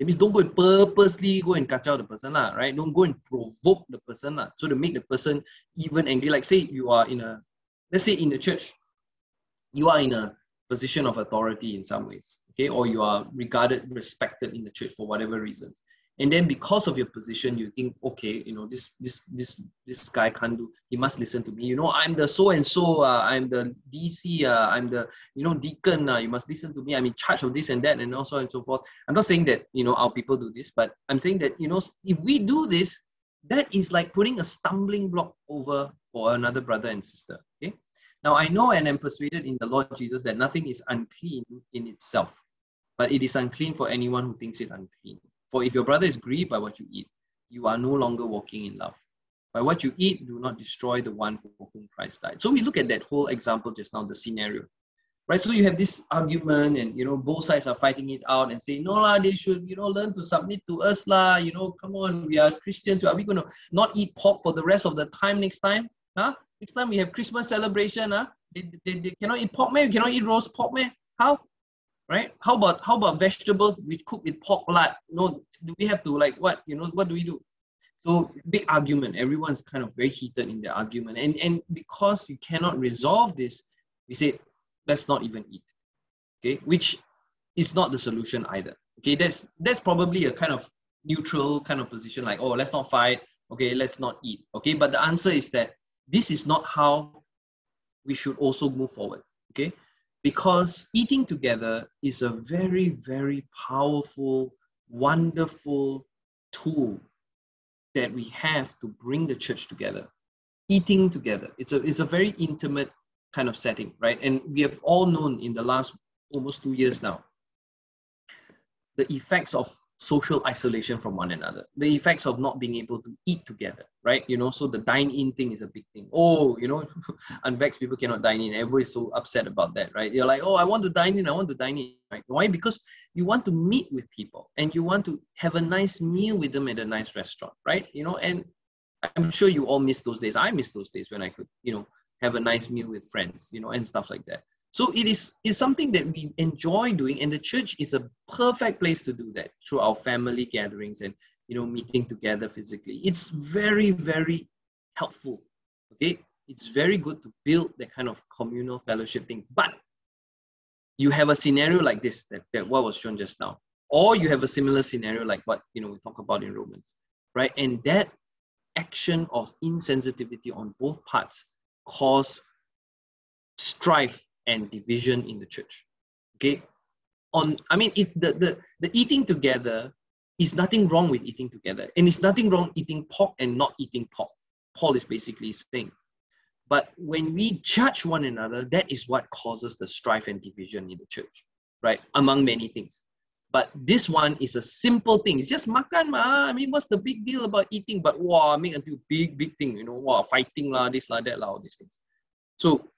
It means don't go and purposely go and catch out the person, lah, right? Don't go and provoke the person, lah, so to make the person even angry. Like say you are in a, let's say in the church, you are in a position of authority in some ways, okay, or you are regarded, respected in the church for whatever reasons. And then because of your position you think okay you know this this this this guy can't do he must listen to me. You know i'm the so and so i'm the dc uh, i'm the you know deacon uh, you must listen to me. I'm in charge of this and that and also and so forth. I'm not saying that you know our people do this but i'm saying that you know if we do this that is like putting a stumbling block over for another brother and sister okay? Now i know and am persuaded in the lord jesus that nothing is unclean in itself but it is unclean for anyone who thinks it unclean for if your brother is grieved by what you eat, you are no longer walking in love. By what you eat, do not destroy the one for whom Christ died. So we look at that whole example just now, the scenario. Right? So you have this argument, and you know, both sides are fighting it out and saying, No, lah, they should, you know, learn to submit to us, lah. You know, come on, we are Christians. Are we gonna not eat pork for the rest of the time next time? Huh? Next time we have Christmas celebration, huh? They, they, they cannot eat pork, man. You cannot eat roast pork, man. How? Right? How about how about vegetables we cook with pork lard? You know, do we have to like what? You know, what do we do? So big argument. Everyone's kind of very heated in their argument, and and because you cannot resolve this, we say let's not even eat. Okay, which is not the solution either. Okay, that's that's probably a kind of neutral kind of position, like oh let's not fight. Okay, let's not eat. Okay, but the answer is that this is not how we should also move forward. Okay, because eating together is a very, very powerful, wonderful tool that we have to bring the church together. Eating together. It's a, it's a very intimate kind of setting, right? And we have all known in the last almost two years now the effects of social isolation from one another. The effects of not being able to eat together right? You know so the dine in thing is a big thing. Oh you know unvaxxed people cannot dine in. Everybody's so upset about that right? You're like oh i want to dine in i want to dine in right? Why? Because you want to meet with people and you want to have a nice meal with them at a nice restaurant right? You know and i'm sure you all miss those days. I miss those days when i could you know have a nice meal with friends you know and stuff like that so it is it's something that we enjoy doing, and the church is a perfect place to do that through our family gatherings and you know meeting together physically. It's very very helpful. Okay, it's very good to build that kind of communal fellowship thing. But you have a scenario like this that, that what was shown just now, or you have a similar scenario like what you know we talk about in Romans, right? And that action of insensitivity on both parts cause strife and division in the church. Okay. On I mean it the, the the eating together is nothing wrong with eating together. And it's nothing wrong eating pork and not eating pork. Paul is basically saying. But when we judge one another, that is what causes the strife and division in the church, right? Among many things. But this one is a simple thing. It's just makan ma. I mean, what's the big deal about eating? But wow, make until big, big thing, you know, wow, fighting lah, this lah, that lah, all these things. So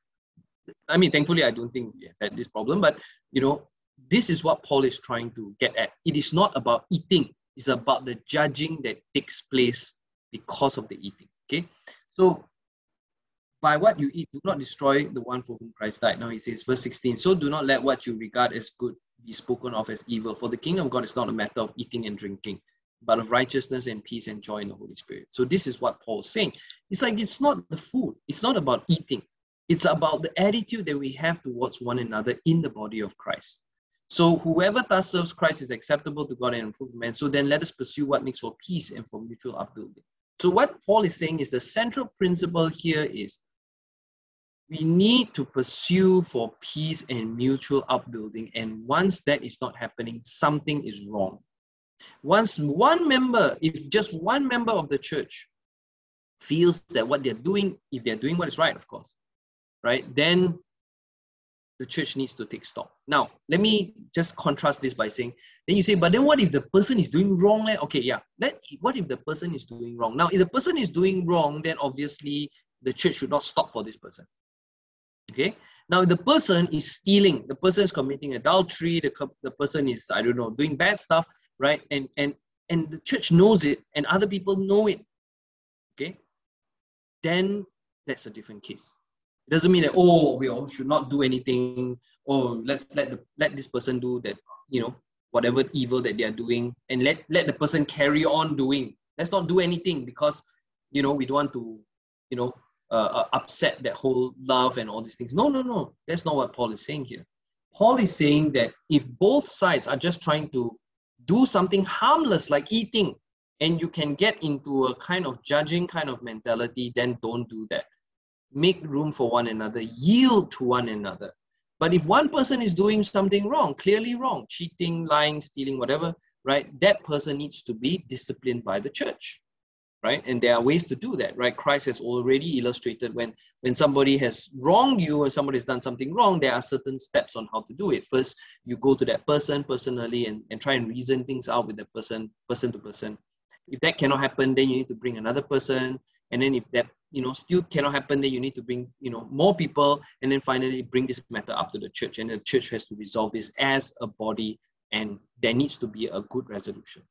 I mean, thankfully, I don't think we have had this problem, but you know, this is what Paul is trying to get at. It is not about eating, it's about the judging that takes place because of the eating. Okay, so by what you eat, do not destroy the one for whom Christ died. Now he says, verse 16, so do not let what you regard as good be spoken of as evil, for the kingdom of God is not a matter of eating and drinking, but of righteousness and peace and joy in the Holy Spirit. So this is what Paul's saying. It's like it's not the food, it's not about eating. It's about the attitude that we have towards one another in the body of Christ. So whoever thus serves Christ is acceptable to God and approved man. So then let us pursue what makes for peace and for mutual upbuilding. So what Paul is saying is the central principle here is we need to pursue for peace and mutual upbuilding. And once that is not happening, something is wrong. Once one member, if just one member of the church feels that what they're doing, if they're doing what is right, of course, right, then the church needs to take stock. Now, let me just contrast this by saying, then you say, but then what if the person is doing wrong? Eh? Okay, yeah. Let, what if the person is doing wrong? Now, if the person is doing wrong, then obviously the church should not stop for this person. Okay. Now, if the person is stealing, the person is committing adultery, the, the person is, I don't know, doing bad stuff, right? And and and the church knows it, and other people know it. Okay. Then that's a different case. It doesn't mean that oh we all should not do anything. Oh let's let the let this person do that. You know whatever evil that they are doing, and let let the person carry on doing. Let's not do anything because you know we don't want to you know uh, uh, upset that whole love and all these things. No no no. That's not what Paul is saying here. Paul is saying that if both sides are just trying to do something harmless like eating and you can get into a kind of judging kind of mentality, then don't do that. Make room for one another, yield to one another. But if one person is doing something wrong, clearly wrong, cheating, lying, stealing, whatever, right, that person needs to be disciplined by the church, right? And there are ways to do that, right? Christ has already illustrated when when somebody has wronged you or somebody has done something wrong, there are certain steps on how to do it. First, you go to that person personally and, and try and reason things out with that person, person to person. If that cannot happen, then you need to bring another person. And then if that you know still cannot happen, then you need to bring you know more people, and then finally bring this matter up to the church, and the church has to resolve this as a body, and there needs to be a good resolution.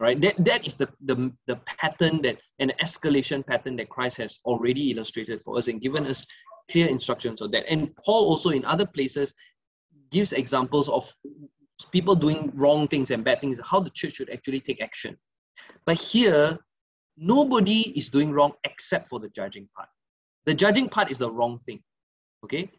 Right? That that is the the, the pattern that an escalation pattern that Christ has already illustrated for us and given us clear instructions on that. And Paul also in other places gives examples of people doing wrong things and bad things, how the church should actually take action. But here, nobody is doing wrong except for the judging part. The judging part is the wrong thing. Okay?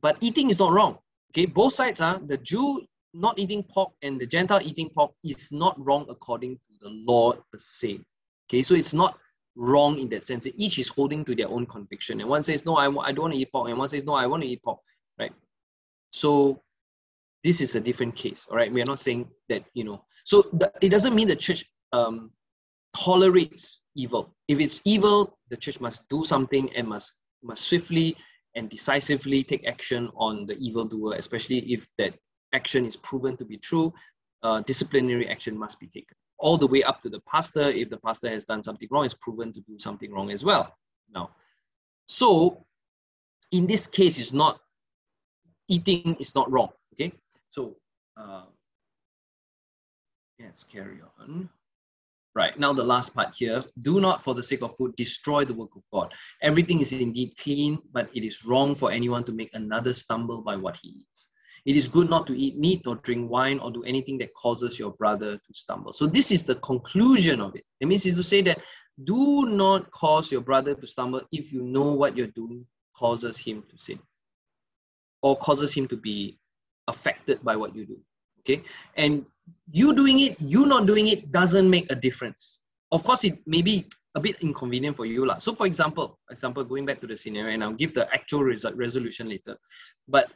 But eating is not wrong. Okay, both sides are the Jew not eating pork and the Gentile eating pork is not wrong according to the law per se. Okay, so it's not wrong in that sense. Each is holding to their own conviction. And one says, no, I, I don't want to eat pork. And one says, no, I want to eat pork. Right? So this is a different case. All right. We are not saying that, you know, so it doesn't mean the church um, tolerates evil. If it's evil, the church must do something and must must swiftly and decisively take action on the evildoer, especially if that action is proven to be true. Uh, disciplinary action must be taken all the way up to the pastor. If the pastor has done something wrong, is proven to do something wrong as well. Now, so in this case, it's not eating is not wrong. Okay, so uh, let's carry on. Right, now the last part here. Do not, for the sake of food, destroy the work of God. Everything is indeed clean, but it is wrong for anyone to make another stumble by what he eats. It is good not to eat meat or drink wine or do anything that causes your brother to stumble. So, this is the conclusion of it. It means is to say that do not cause your brother to stumble if you know what you're doing causes him to sin or causes him to be affected by what you do. Okay, and you doing it, you not doing it doesn't make a difference. Of course, it may be a bit inconvenient for you. lah. So, for example, example, going back to the scenario, and I'll give the actual result, resolution later. But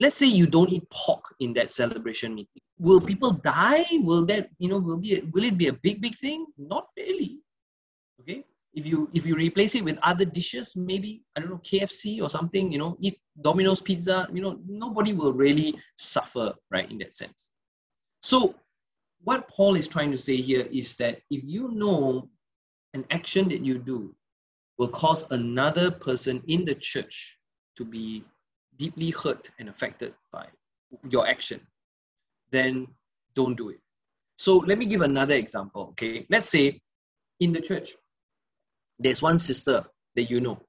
let's say you don't eat pork in that celebration meeting. Will people die? Will that, you know, will be will it be a big, big thing? Not really. Okay. If you if you replace it with other dishes, maybe I don't know KFC or something, you know, eat Domino's pizza, you know, nobody will really suffer, right? In that sense. So, what Paul is trying to say here is that if you know an action that you do will cause another person in the church to be deeply hurt and affected by your action, then don't do it. So, let me give another example. Okay, let's say in the church, there's one sister that you know.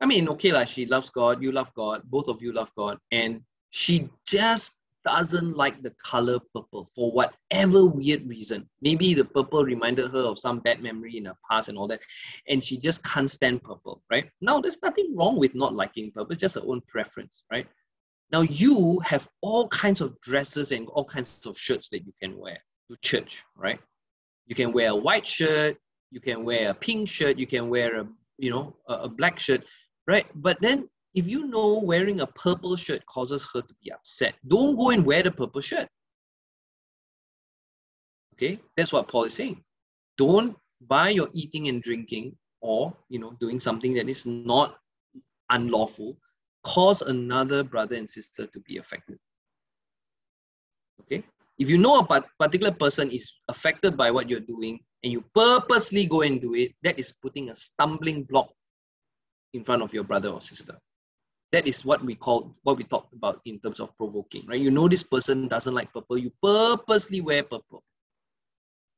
I mean, okay, like she loves God, you love God, both of you love God, and she just doesn't like the color purple for whatever weird reason. Maybe the purple reminded her of some bad memory in her past and all that, and she just can't stand purple, right? Now, there's nothing wrong with not liking purple, it's just her own preference, right? Now, you have all kinds of dresses and all kinds of shirts that you can wear to church, right? You can wear a white shirt, you can wear a pink shirt, you can wear a you know a, a black shirt, right? But then if you know wearing a purple shirt causes her to be upset, don't go and wear the purple shirt. Okay, that's what Paul is saying. Don't by your eating and drinking or you know doing something that is not unlawful cause another brother and sister to be affected. Okay, if you know a particular person is affected by what you're doing and you purposely go and do it, that is putting a stumbling block in front of your brother or sister. That is what we call what we talked about in terms of provoking, right? You know this person doesn't like purple, you purposely wear purple.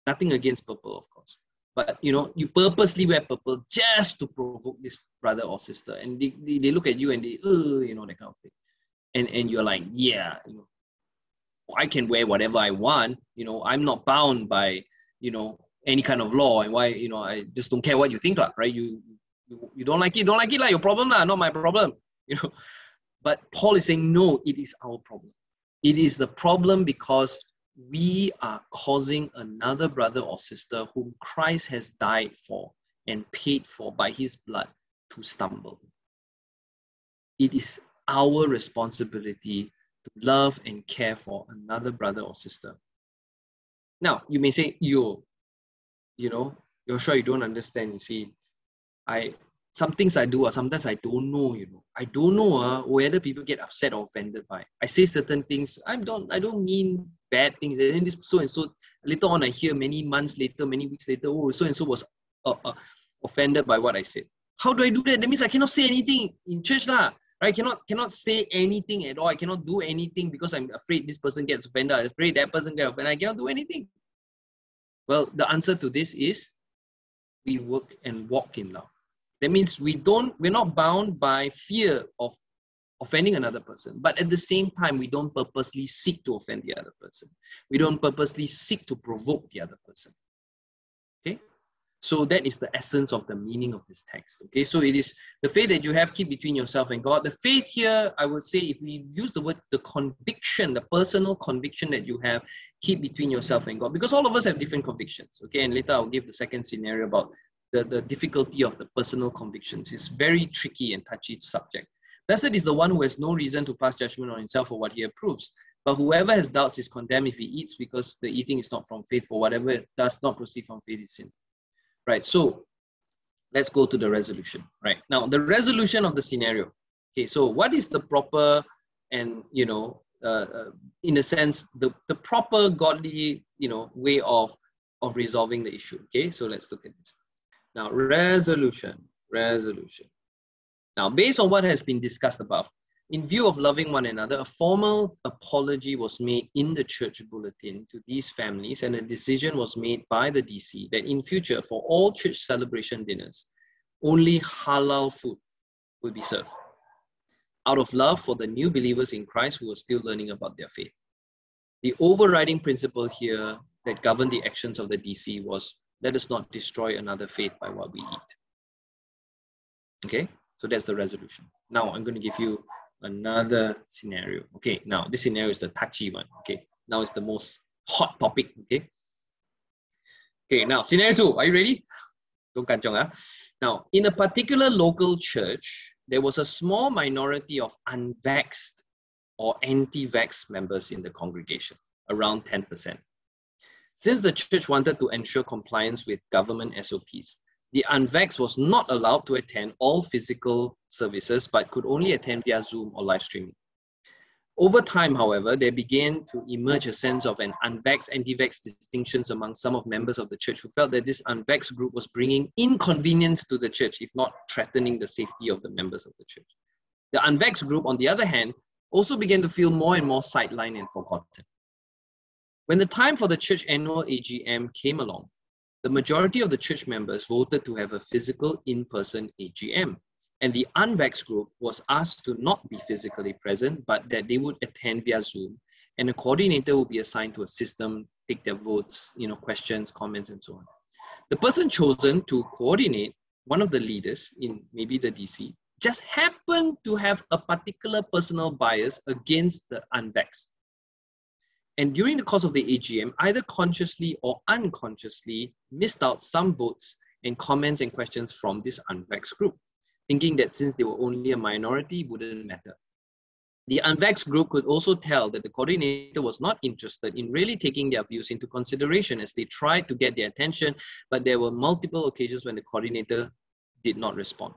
Nothing against purple, of course. But you know, you purposely wear purple just to provoke this brother or sister. And they, they, they look at you and they, you know, that kind of thing. And and you're like, yeah, you know, I can wear whatever I want. You know, I'm not bound by, you know, any kind of law and why, you know, I just don't care what you think, lah, right? You, you you don't like it, don't like it, like your problem, lah, not my problem. You know. But Paul is saying, no, it is our problem. It is the problem because we are causing another brother or sister whom Christ has died for and paid for by his blood to stumble. It is our responsibility to love and care for another brother or sister. Now, you may say, you, you know, you're sure you don't understand. You see, I some things I do, or sometimes I don't know, you know. I don't know uh, whether people get upset or offended by. I say certain things. I don't I don't mean bad things. And then this so and so later on I hear many months later, many weeks later, oh, so and so was uh, uh, offended by what I said. How do I do that? That means I cannot say anything in church lah. Right? I cannot cannot say anything at all. I cannot do anything because I'm afraid this person gets offended. I'm afraid that person gets offended. I cannot do anything. Well, the answer to this is we work and walk in love. That means we don't, we're not bound by fear of offending another person, but at the same time, we don't purposely seek to offend the other person. We don't purposely seek to provoke the other person. Okay? So that is the essence of the meaning of this text. Okay, so it is the faith that you have keep between yourself and God. The faith here, I would say, if we use the word the conviction, the personal conviction that you have, keep between yourself and God, because all of us have different convictions. Okay, and later I'll give the second scenario about the, the difficulty of the personal convictions. It's very tricky and touchy subject. Blessed is the one who has no reason to pass judgment on himself for what he approves. But whoever has doubts is condemned if he eats because the eating is not from faith, for whatever does not proceed from faith is sin. Right, so let's go to the resolution. Right, now the resolution of the scenario. Okay, so what is the proper and, you know, uh, uh, in a sense, the, the proper godly, you know, way of, of resolving the issue. Okay, so let's look at this. Now, resolution, resolution. Now, based on what has been discussed above, in view of loving one another, a formal apology was made in the church bulletin to these families, and a decision was made by the DC that in future, for all church celebration dinners, only halal food will be served. Out of love for the new believers in Christ who are still learning about their faith. The overriding principle here that governed the actions of the DC was let us not destroy another faith by what we eat. Okay, so that's the resolution. Now I'm going to give you another scenario. Okay, now this scenario is the touchy one. Okay, now it's the most hot topic. Okay. Okay, now scenario two. Are you ready? Don't kanchong, ah. Now, in a particular local church, there was a small minority of unvaxxed or anti-vax members in the congregation, around 10%. Since the church wanted to ensure compliance with government SOPs, the unvaxxed was not allowed to attend all physical services but could only attend via Zoom or live streaming. Over time, however, there began to emerge a sense of an unvaxxed anti-vax distinctions among some of members of the church who felt that this unvaxxed group was bringing inconvenience to the church, if not threatening the safety of the members of the church. The unvaxxed group, on the other hand, also began to feel more and more sidelined and forgotten. When the time for the church annual AGM came along, the majority of the church members voted to have a physical in-person AGM. And the unvaxxed group was asked to not be physically present, but that they would attend via Zoom. And a coordinator would be assigned to assist them, take their votes, you know, questions, comments, and so on. The person chosen to coordinate, one of the leaders in maybe the DC, just happened to have a particular personal bias against the unvaxxed. And during the course of the AGM, either consciously or unconsciously missed out some votes and comments and questions from this unvaxxed group thinking that since they were only a minority, wouldn't matter. The unvaxxed group could also tell that the coordinator was not interested in really taking their views into consideration as they tried to get their attention, but there were multiple occasions when the coordinator did not respond.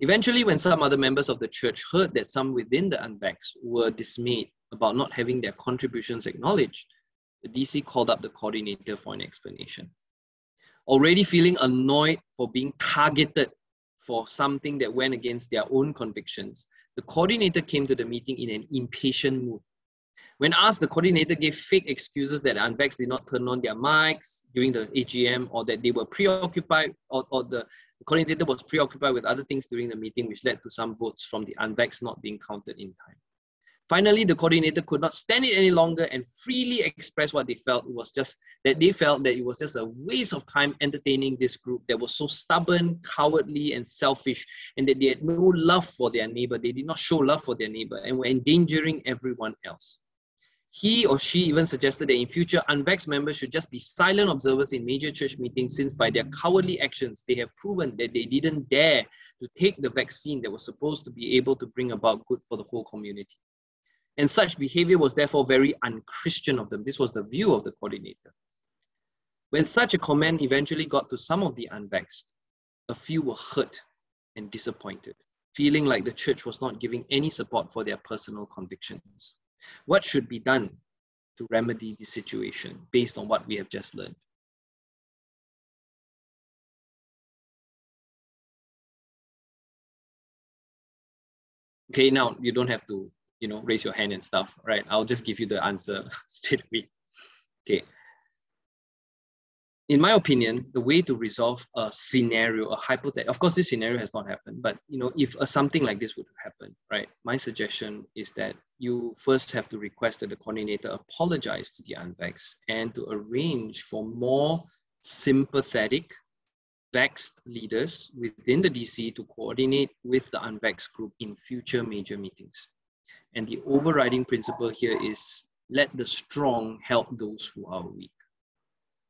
Eventually, when some other members of the church heard that some within the unvaxxed were dismayed about not having their contributions acknowledged, the DC called up the coordinator for an explanation. Already feeling annoyed for being targeted for something that went against their own convictions, the coordinator came to the meeting in an impatient mood. When asked, the coordinator gave fake excuses that unvaxxed did not turn on their mics during the AGM or that they were preoccupied or, or the, the coordinator was preoccupied with other things during the meeting, which led to some votes from the unvaxxed not being counted in time. Finally, the coordinator could not stand it any longer and freely expressed what they felt. It was just that they felt that it was just a waste of time entertaining this group that was so stubborn, cowardly, and selfish, and that they had no love for their neighbor. They did not show love for their neighbor and were endangering everyone else. He or she even suggested that in future, unvaxxed members should just be silent observers in major church meetings since by their cowardly actions, they have proven that they didn't dare to take the vaccine that was supposed to be able to bring about good for the whole community. And such behavior was therefore very unchristian of them. This was the view of the coordinator. When such a comment eventually got to some of the unvaxxed, a few were hurt and disappointed, feeling like the church was not giving any support for their personal convictions. What should be done to remedy the situation based on what we have just learned? Okay, now you don't have to, you know, raise your hand and stuff, right? I'll just give you the answer straight away. Okay. In my opinion, the way to resolve a scenario, a hypothetical, of course, this scenario has not happened, but you know, if a, something like this would happen, right? My suggestion is that you first have to request that the coordinator apologize to the unvaxxed and to arrange for more sympathetic, vaxxed leaders within the DC to coordinate with the unvaxxed group in future major meetings. And the overriding principle here is let the strong help those who are weak.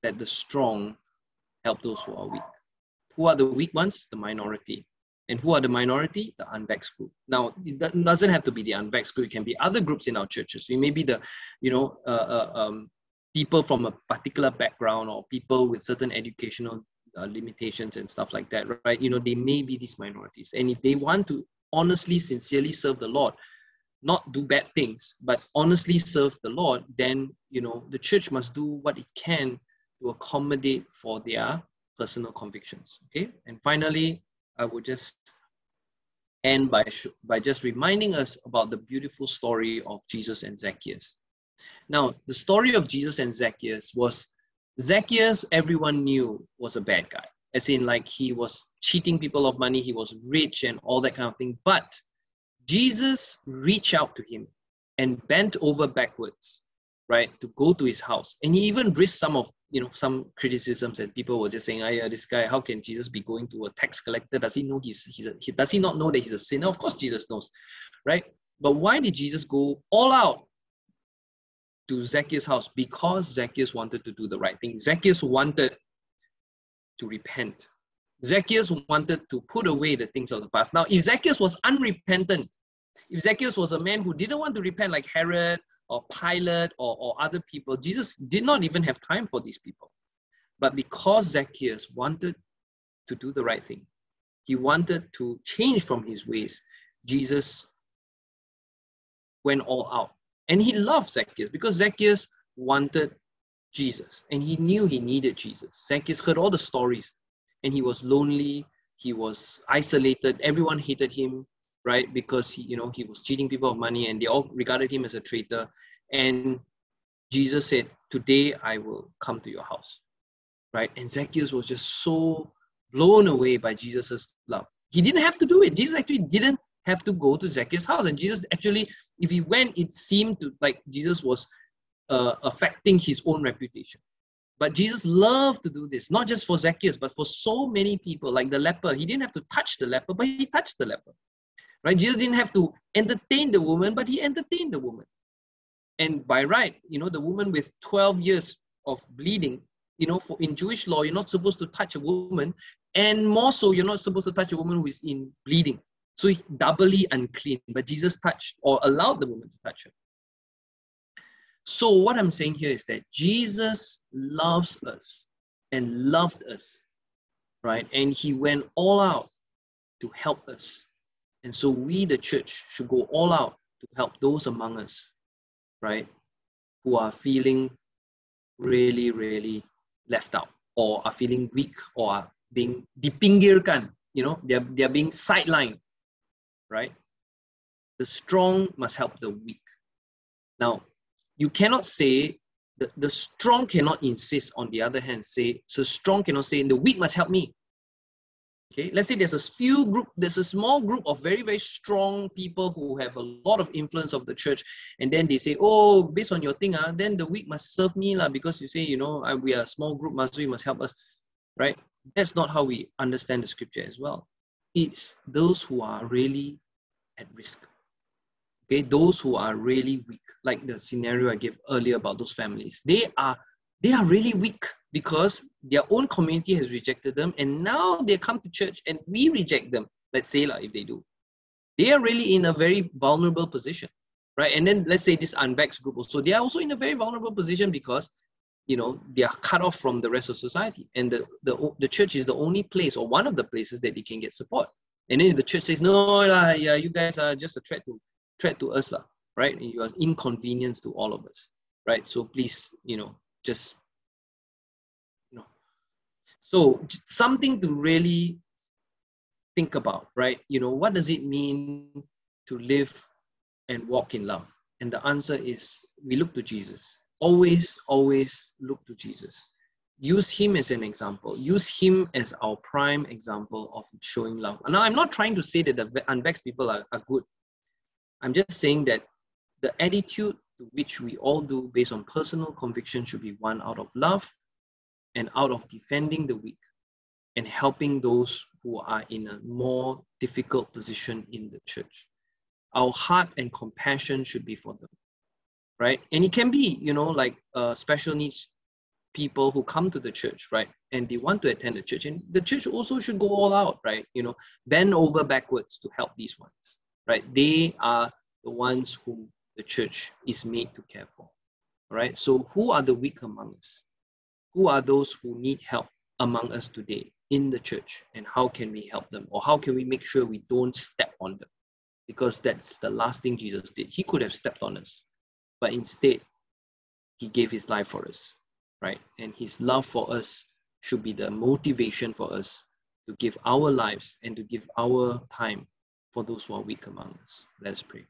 Let the strong help those who are weak. Who are the weak ones? The minority. And who are the minority? The unvaxxed group. Now, it doesn't have to be the unvaxxed group. It can be other groups in our churches. It may be the, you know, uh, uh, um, people from a particular background or people with certain educational uh, limitations and stuff like that, right? You know, they may be these minorities. And if they want to honestly, sincerely serve the Lord, not do bad things, but honestly serve the Lord, then, you know, the church must do what it can to accommodate for their personal convictions. Okay. And finally, I would just end by, by just reminding us about the beautiful story of Jesus and Zacchaeus. Now, the story of Jesus and Zacchaeus was Zacchaeus, everyone knew was a bad guy, as in, like, he was cheating people of money, he was rich and all that kind of thing. But Jesus reached out to him and bent over backwards, right, to go to his house. And he even risked some of, you know, some criticisms and people were just saying, oh, yeah, this guy, how can Jesus be going to a tax collector? Does he know he's, he's a, he, does he not know that he's a sinner? Of course, Jesus knows, right? But why did Jesus go all out to Zacchaeus' house? Because Zacchaeus wanted to do the right thing. Zacchaeus wanted to repent. Zacchaeus wanted to put away the things of the past. Now, if Zacchaeus was unrepentant, if Zacchaeus was a man who didn't want to repent like Herod or Pilate or, or other people, Jesus did not even have time for these people. But because Zacchaeus wanted to do the right thing, he wanted to change from his ways, Jesus went all out. And he loved Zacchaeus because Zacchaeus wanted Jesus and he knew he needed Jesus. Zacchaeus heard all the stories and he was lonely, he was isolated, everyone hated him, right? Because he, you know, he was cheating people of money and they all regarded him as a traitor. And Jesus said, Today I will come to your house. Right? And Zacchaeus was just so blown away by Jesus' love. He didn't have to do it. Jesus actually didn't have to go to Zacchaeus' house. And Jesus actually, if he went, it seemed to like Jesus was uh, affecting his own reputation. But Jesus loved to do this, not just for Zacchaeus, but for so many people, like the leper. He didn't have to touch the leper, but he touched the leper. Right? Jesus didn't have to entertain the woman, but he entertained the woman. And by right, you know, the woman with 12 years of bleeding, you know, for in Jewish law, you're not supposed to touch a woman, and more so, you're not supposed to touch a woman who is in bleeding. So doubly unclean. But Jesus touched or allowed the woman to touch her. So what I'm saying here is that Jesus loves us and loved us, right? And he went all out to help us. And so we, the church, should go all out to help those among us, right, who are feeling really, really left out or are feeling weak or are being dipinggirkan, you know, they're, they're being sidelined, right? The strong must help the weak. Now, you cannot say the, the strong cannot insist on the other hand say so strong cannot say the weak must help me okay let's say there's a few group there's a small group of very very strong people who have a lot of influence of the church and then they say oh based on your thing ah, then the weak must serve me lah because you say you know I, we are a small group must you must help us right? That's not how we understand the scripture as well. It's those who are really at risk. Okay, those who are really weak, like the scenario I gave earlier about those families, they are they are really weak because their own community has rejected them, and now they come to church and we reject them. Let's say like if they do, they are really in a very vulnerable position, right? And then let's say this unvaxxed group also, they are also in a very vulnerable position because you know they are cut off from the rest of society, and the the the church is the only place or one of the places that they can get support. And then the church says no, lah, yeah, you guys are just a threat to threat to us, lah, right? And you are inconvenience to all of us, right? So please, you know, just. So something to really think about, right? You know, what does it mean to live and walk in love? And the answer is we look to Jesus. Always, always look to Jesus. Use him as an example. Use him as our prime example of showing love. And now I'm not trying to say that the ve- unvaxxed people are, are good. I'm just saying that the attitude to which we all do based on personal conviction should be one out of love and out of defending the weak and helping those who are in a more difficult position in the church. Our heart and compassion should be for them, right? And it can be, you know, like uh, special needs people who come to the church, right? And they want to attend the church, and the church also should go all out, right? You know, bend over backwards to help these ones, right? They are the ones whom the church is made to care for, right? So, who are the weak among us? Who are those who need help among us today in the church, and how can we help them, or how can we make sure we don't step on them? Because that's the last thing Jesus did. He could have stepped on us, but instead, he gave his life for us, right? And his love for us should be the motivation for us to give our lives and to give our time for those who are weak among us. Let us pray.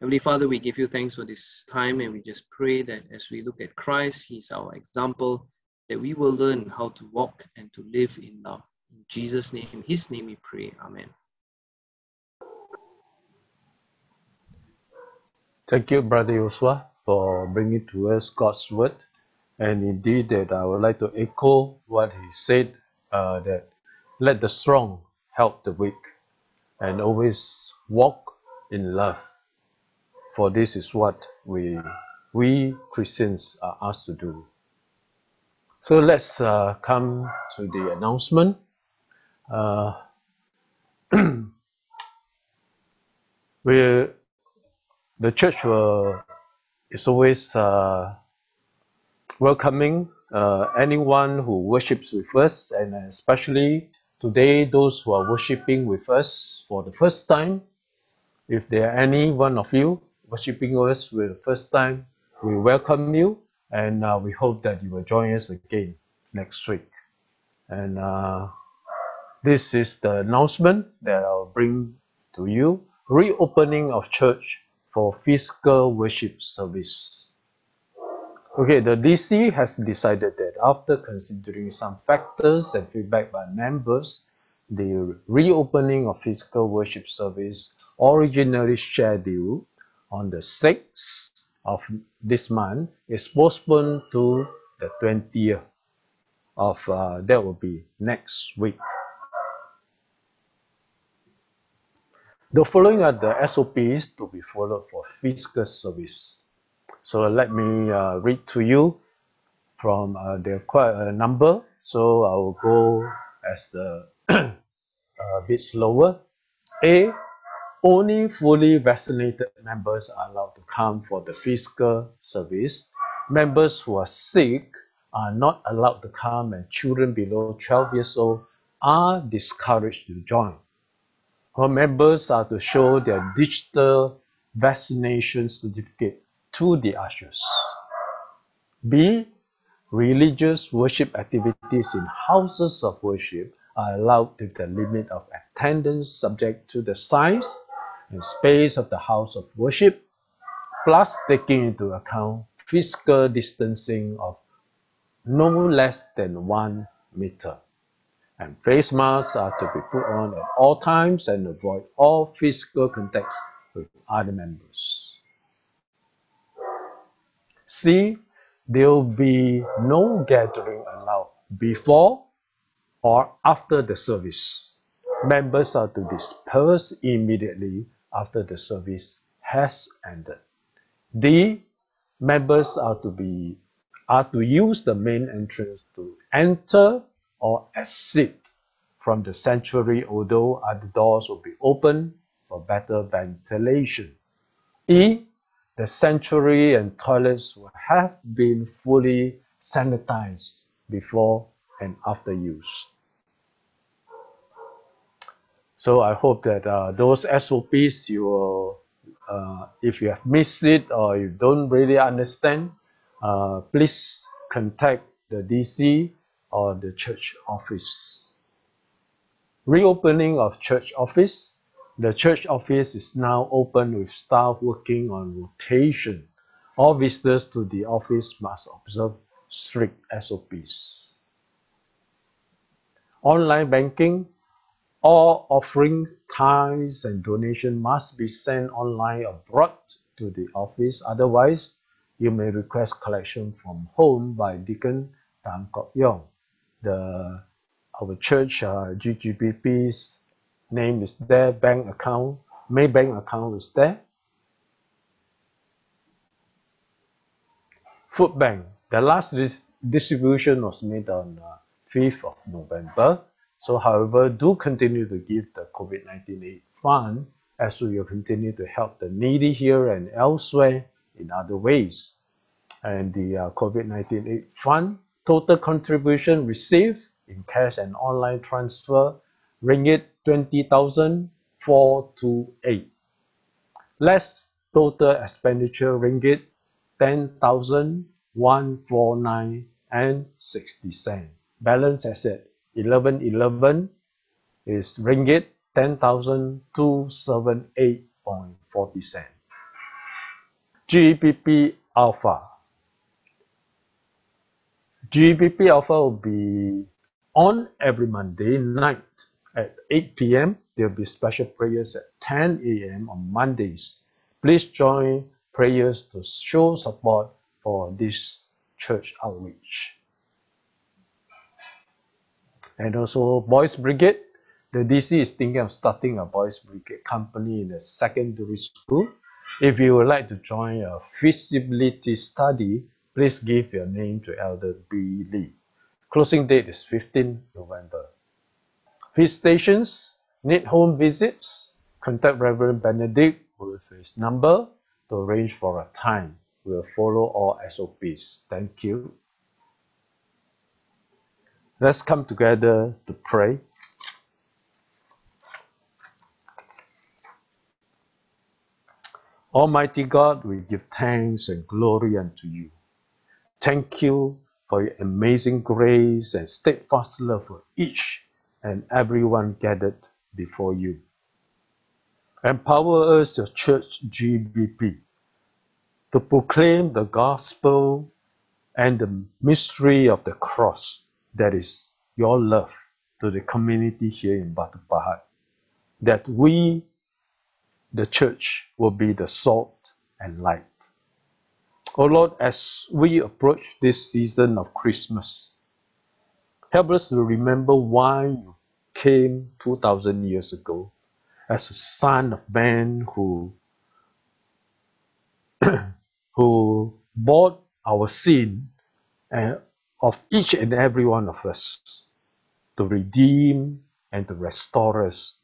Heavenly Father, we give you thanks for this time and we just pray that as we look at Christ, He's our example, that we will learn how to walk and to live in love. In Jesus' name, in His name we pray. Amen. Thank you, Brother Joshua, for bringing to us God's word. And indeed, that I would like to echo what he said uh, that let the strong help the weak and always walk in love. For this is what we, we Christians are asked to do. So let's uh, come to the announcement. Uh, we the church will, is always uh, welcoming uh, anyone who worships with us, and especially today, those who are worshiping with us for the first time. If there are any one of you worshiping us for the first time, we welcome you, and uh, we hope that you will join us again next week. And uh, this is the announcement that I'll bring to you reopening of church for physical worship service. Okay, the DC has decided that after considering some factors and feedback by members, the reopening of physical worship service originally scheduled on the 6th of this month is postponed to the 20th of uh, that will be next week. The following are the SOPs to be followed for fiscal service. So let me uh, read to you from uh, are quite a number. So I will go as the a bit slower. A. Only fully vaccinated members are allowed to come for the physical service. Members who are sick are not allowed to come, and children below 12 years old are discouraged to join. Our members are to show their digital vaccination certificate to the ushers. B. Religious worship activities in houses of worship are allowed with the limit of attendance subject to the size and space of the house of worship, plus taking into account physical distancing of no less than one meter. And face masks are to be put on at all times and avoid all physical contacts with other members. C. There will be no gathering allowed before or after the service. Members are to disperse immediately after the service has ended. D. Members are to be are to use the main entrance to enter or exit from the sanctuary, although other doors will be open for better ventilation. E. The sanctuary and toilets will have been fully sanitized before and after use. So I hope that uh, those SOPs you will, uh, if you have missed it or you don't really understand, uh, please contact the DC or the church office. Reopening of church office. The church office is now open with staff working on rotation. All visitors to the office must observe strict SOPs. Online banking, all offering tithes and donation must be sent online or brought to the office. Otherwise, you may request collection from home by Deacon Tam Kok Yong. The our church uh, GGBP's name is there, bank account, Maybank account is there. Food Bank. The last dis- distribution was made on uh, 5th of November. So, however, do continue to give the COVID 19 aid fund as we will continue to help the needy here and elsewhere in other ways. And the uh, COVID 19 aid fund total contribution received in cash and online transfer ringgit 20,428. Less total expenditure ringgit 10,149 and 60 cent. Balance asset 1111 is ringgit 10,278.40 cent. GBP Alpha. GBP Alpha will be on every Monday night at 8 p.m. There will be special prayers at 10 a.m. on Mondays. Please join prayers to show support for this church outreach. And also, Boys Brigade. The DC is thinking of starting a Boys Brigade company in the secondary school. If you would like to join a feasibility study, please give your name to Elder B. Lee. Closing date is 15 November. Visitations, need home visits, contact Reverend Benedict with his number to arrange for a time. We'll follow all SOPs. Thank you. Let's come together to pray. Almighty God, we give thanks and glory unto you. Thank you for your amazing grace and steadfast love for each and everyone gathered before you. Empower us, your church GBP, to proclaim the gospel and the mystery of the cross that is your love to the community here in Batu Pahat. That we, the church, will be the salt and light. Oh Lord, as we approach this season of Christmas, help us to remember why you came 2000 years ago as a son of man who who bought our sin and of each and every one of us to redeem and to restore us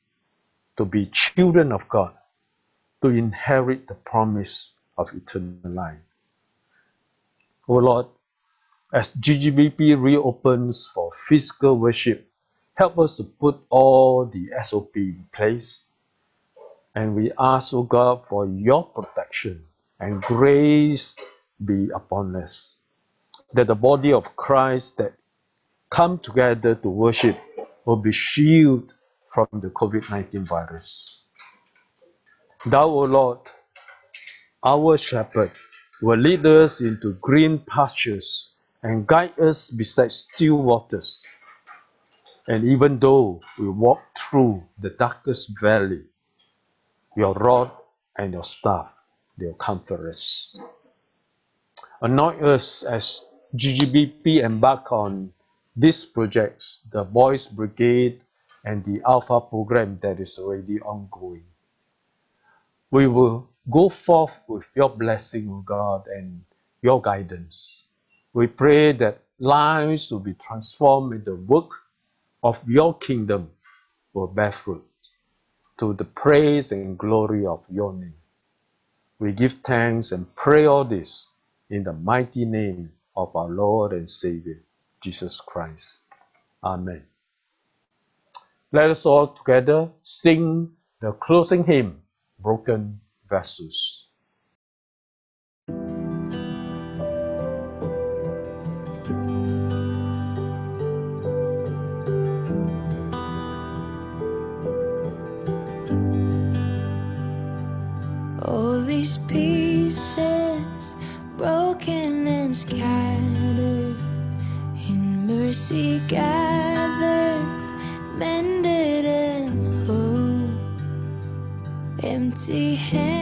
to be children of God to inherit the promise of eternal life oh Lord as GGBP reopens for physical worship help us to put all the SOP in place and we ask, O God, for your protection and grace be upon us. That the body of Christ that come together to worship will be shielded from the COVID 19 virus. Thou, O Lord, our shepherd, will lead us into green pastures and guide us beside still waters. And even though we walk through the darkest valley, your rod and your staff, they'll comfort us. Anoint us as GGBP embark on these projects, the Boys Brigade and the Alpha program that is already ongoing. We will go forth with your blessing, O God, and your guidance. We pray that lives will be transformed in the work of your kingdom will bear fruit to the praise and glory of your name. We give thanks and pray all this in the mighty name of our Lord and Savior, Jesus Christ. Amen. Let us all together sing the closing hymn, Broken Vessels. Mercy gathered, mended and whole, empty handed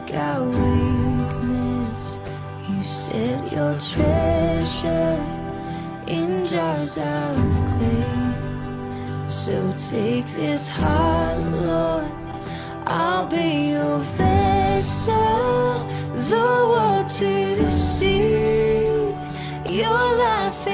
take our weakness, you set your treasure in jars of clay. So take this heart, Lord, I'll be your vessel, the world to see. Your life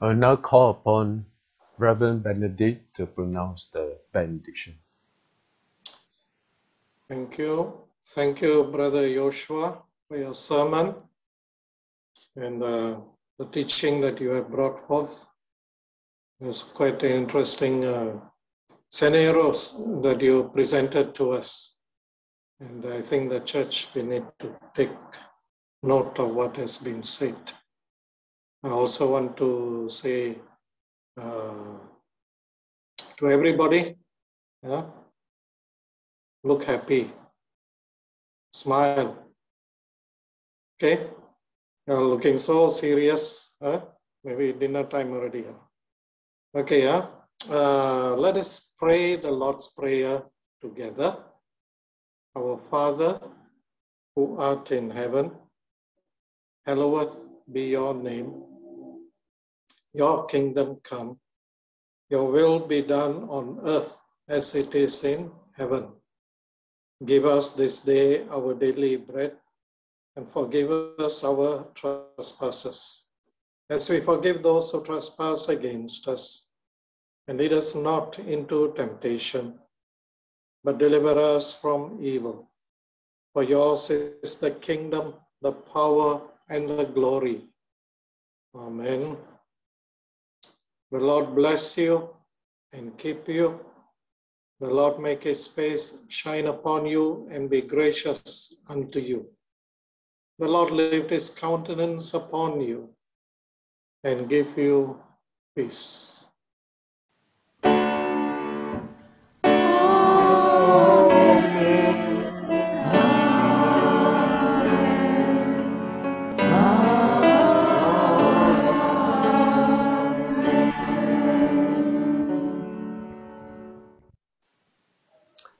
I will now call upon Reverend Benedict to pronounce the benediction. Thank you. Thank you, Brother Yoshua, for your sermon and uh, the teaching that you have brought forth. It was quite an interesting uh, scenarios that you presented to us. And I think the church, we need to take note of what has been said. I also want to say uh, to everybody, yeah, look happy, smile. Okay, you're looking so serious. Huh? Maybe dinner time already. Huh? Okay, yeah. Uh, let us pray the Lord's Prayer together. Our Father, who art in heaven, hallowed be your name. Your kingdom come. Your will be done on earth as it is in heaven. Give us this day our daily bread and forgive us our trespasses, as we forgive those who trespass against us. And lead us not into temptation, but deliver us from evil. For yours is the kingdom, the power, and the glory. Amen. The Lord bless you and keep you. The Lord make his face shine upon you and be gracious unto you. The Lord lift his countenance upon you and give you peace.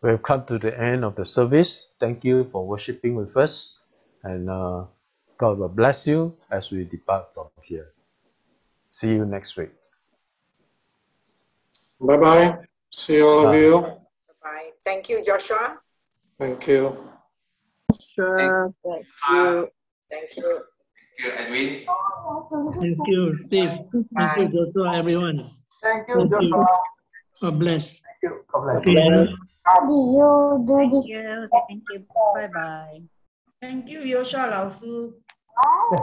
We have come to the end of the service. Thank you for worshiping with us, and uh, God will bless you as we depart from here. See you next week. Bye bye. See all of you. Bye. bye. Thank you, Yoshua. Thank you. Sure. Thank you. Thank you. Thank you, Edwin. Thank you, Steve. Thank you, Yoshua, everyone. Thank you, Thank you. Yoshua. God bless. Thank you. God bless. Okay. How do you do Thank this? you. Thank you. Bye bye. Thank you, Yoshua 老师。Oh,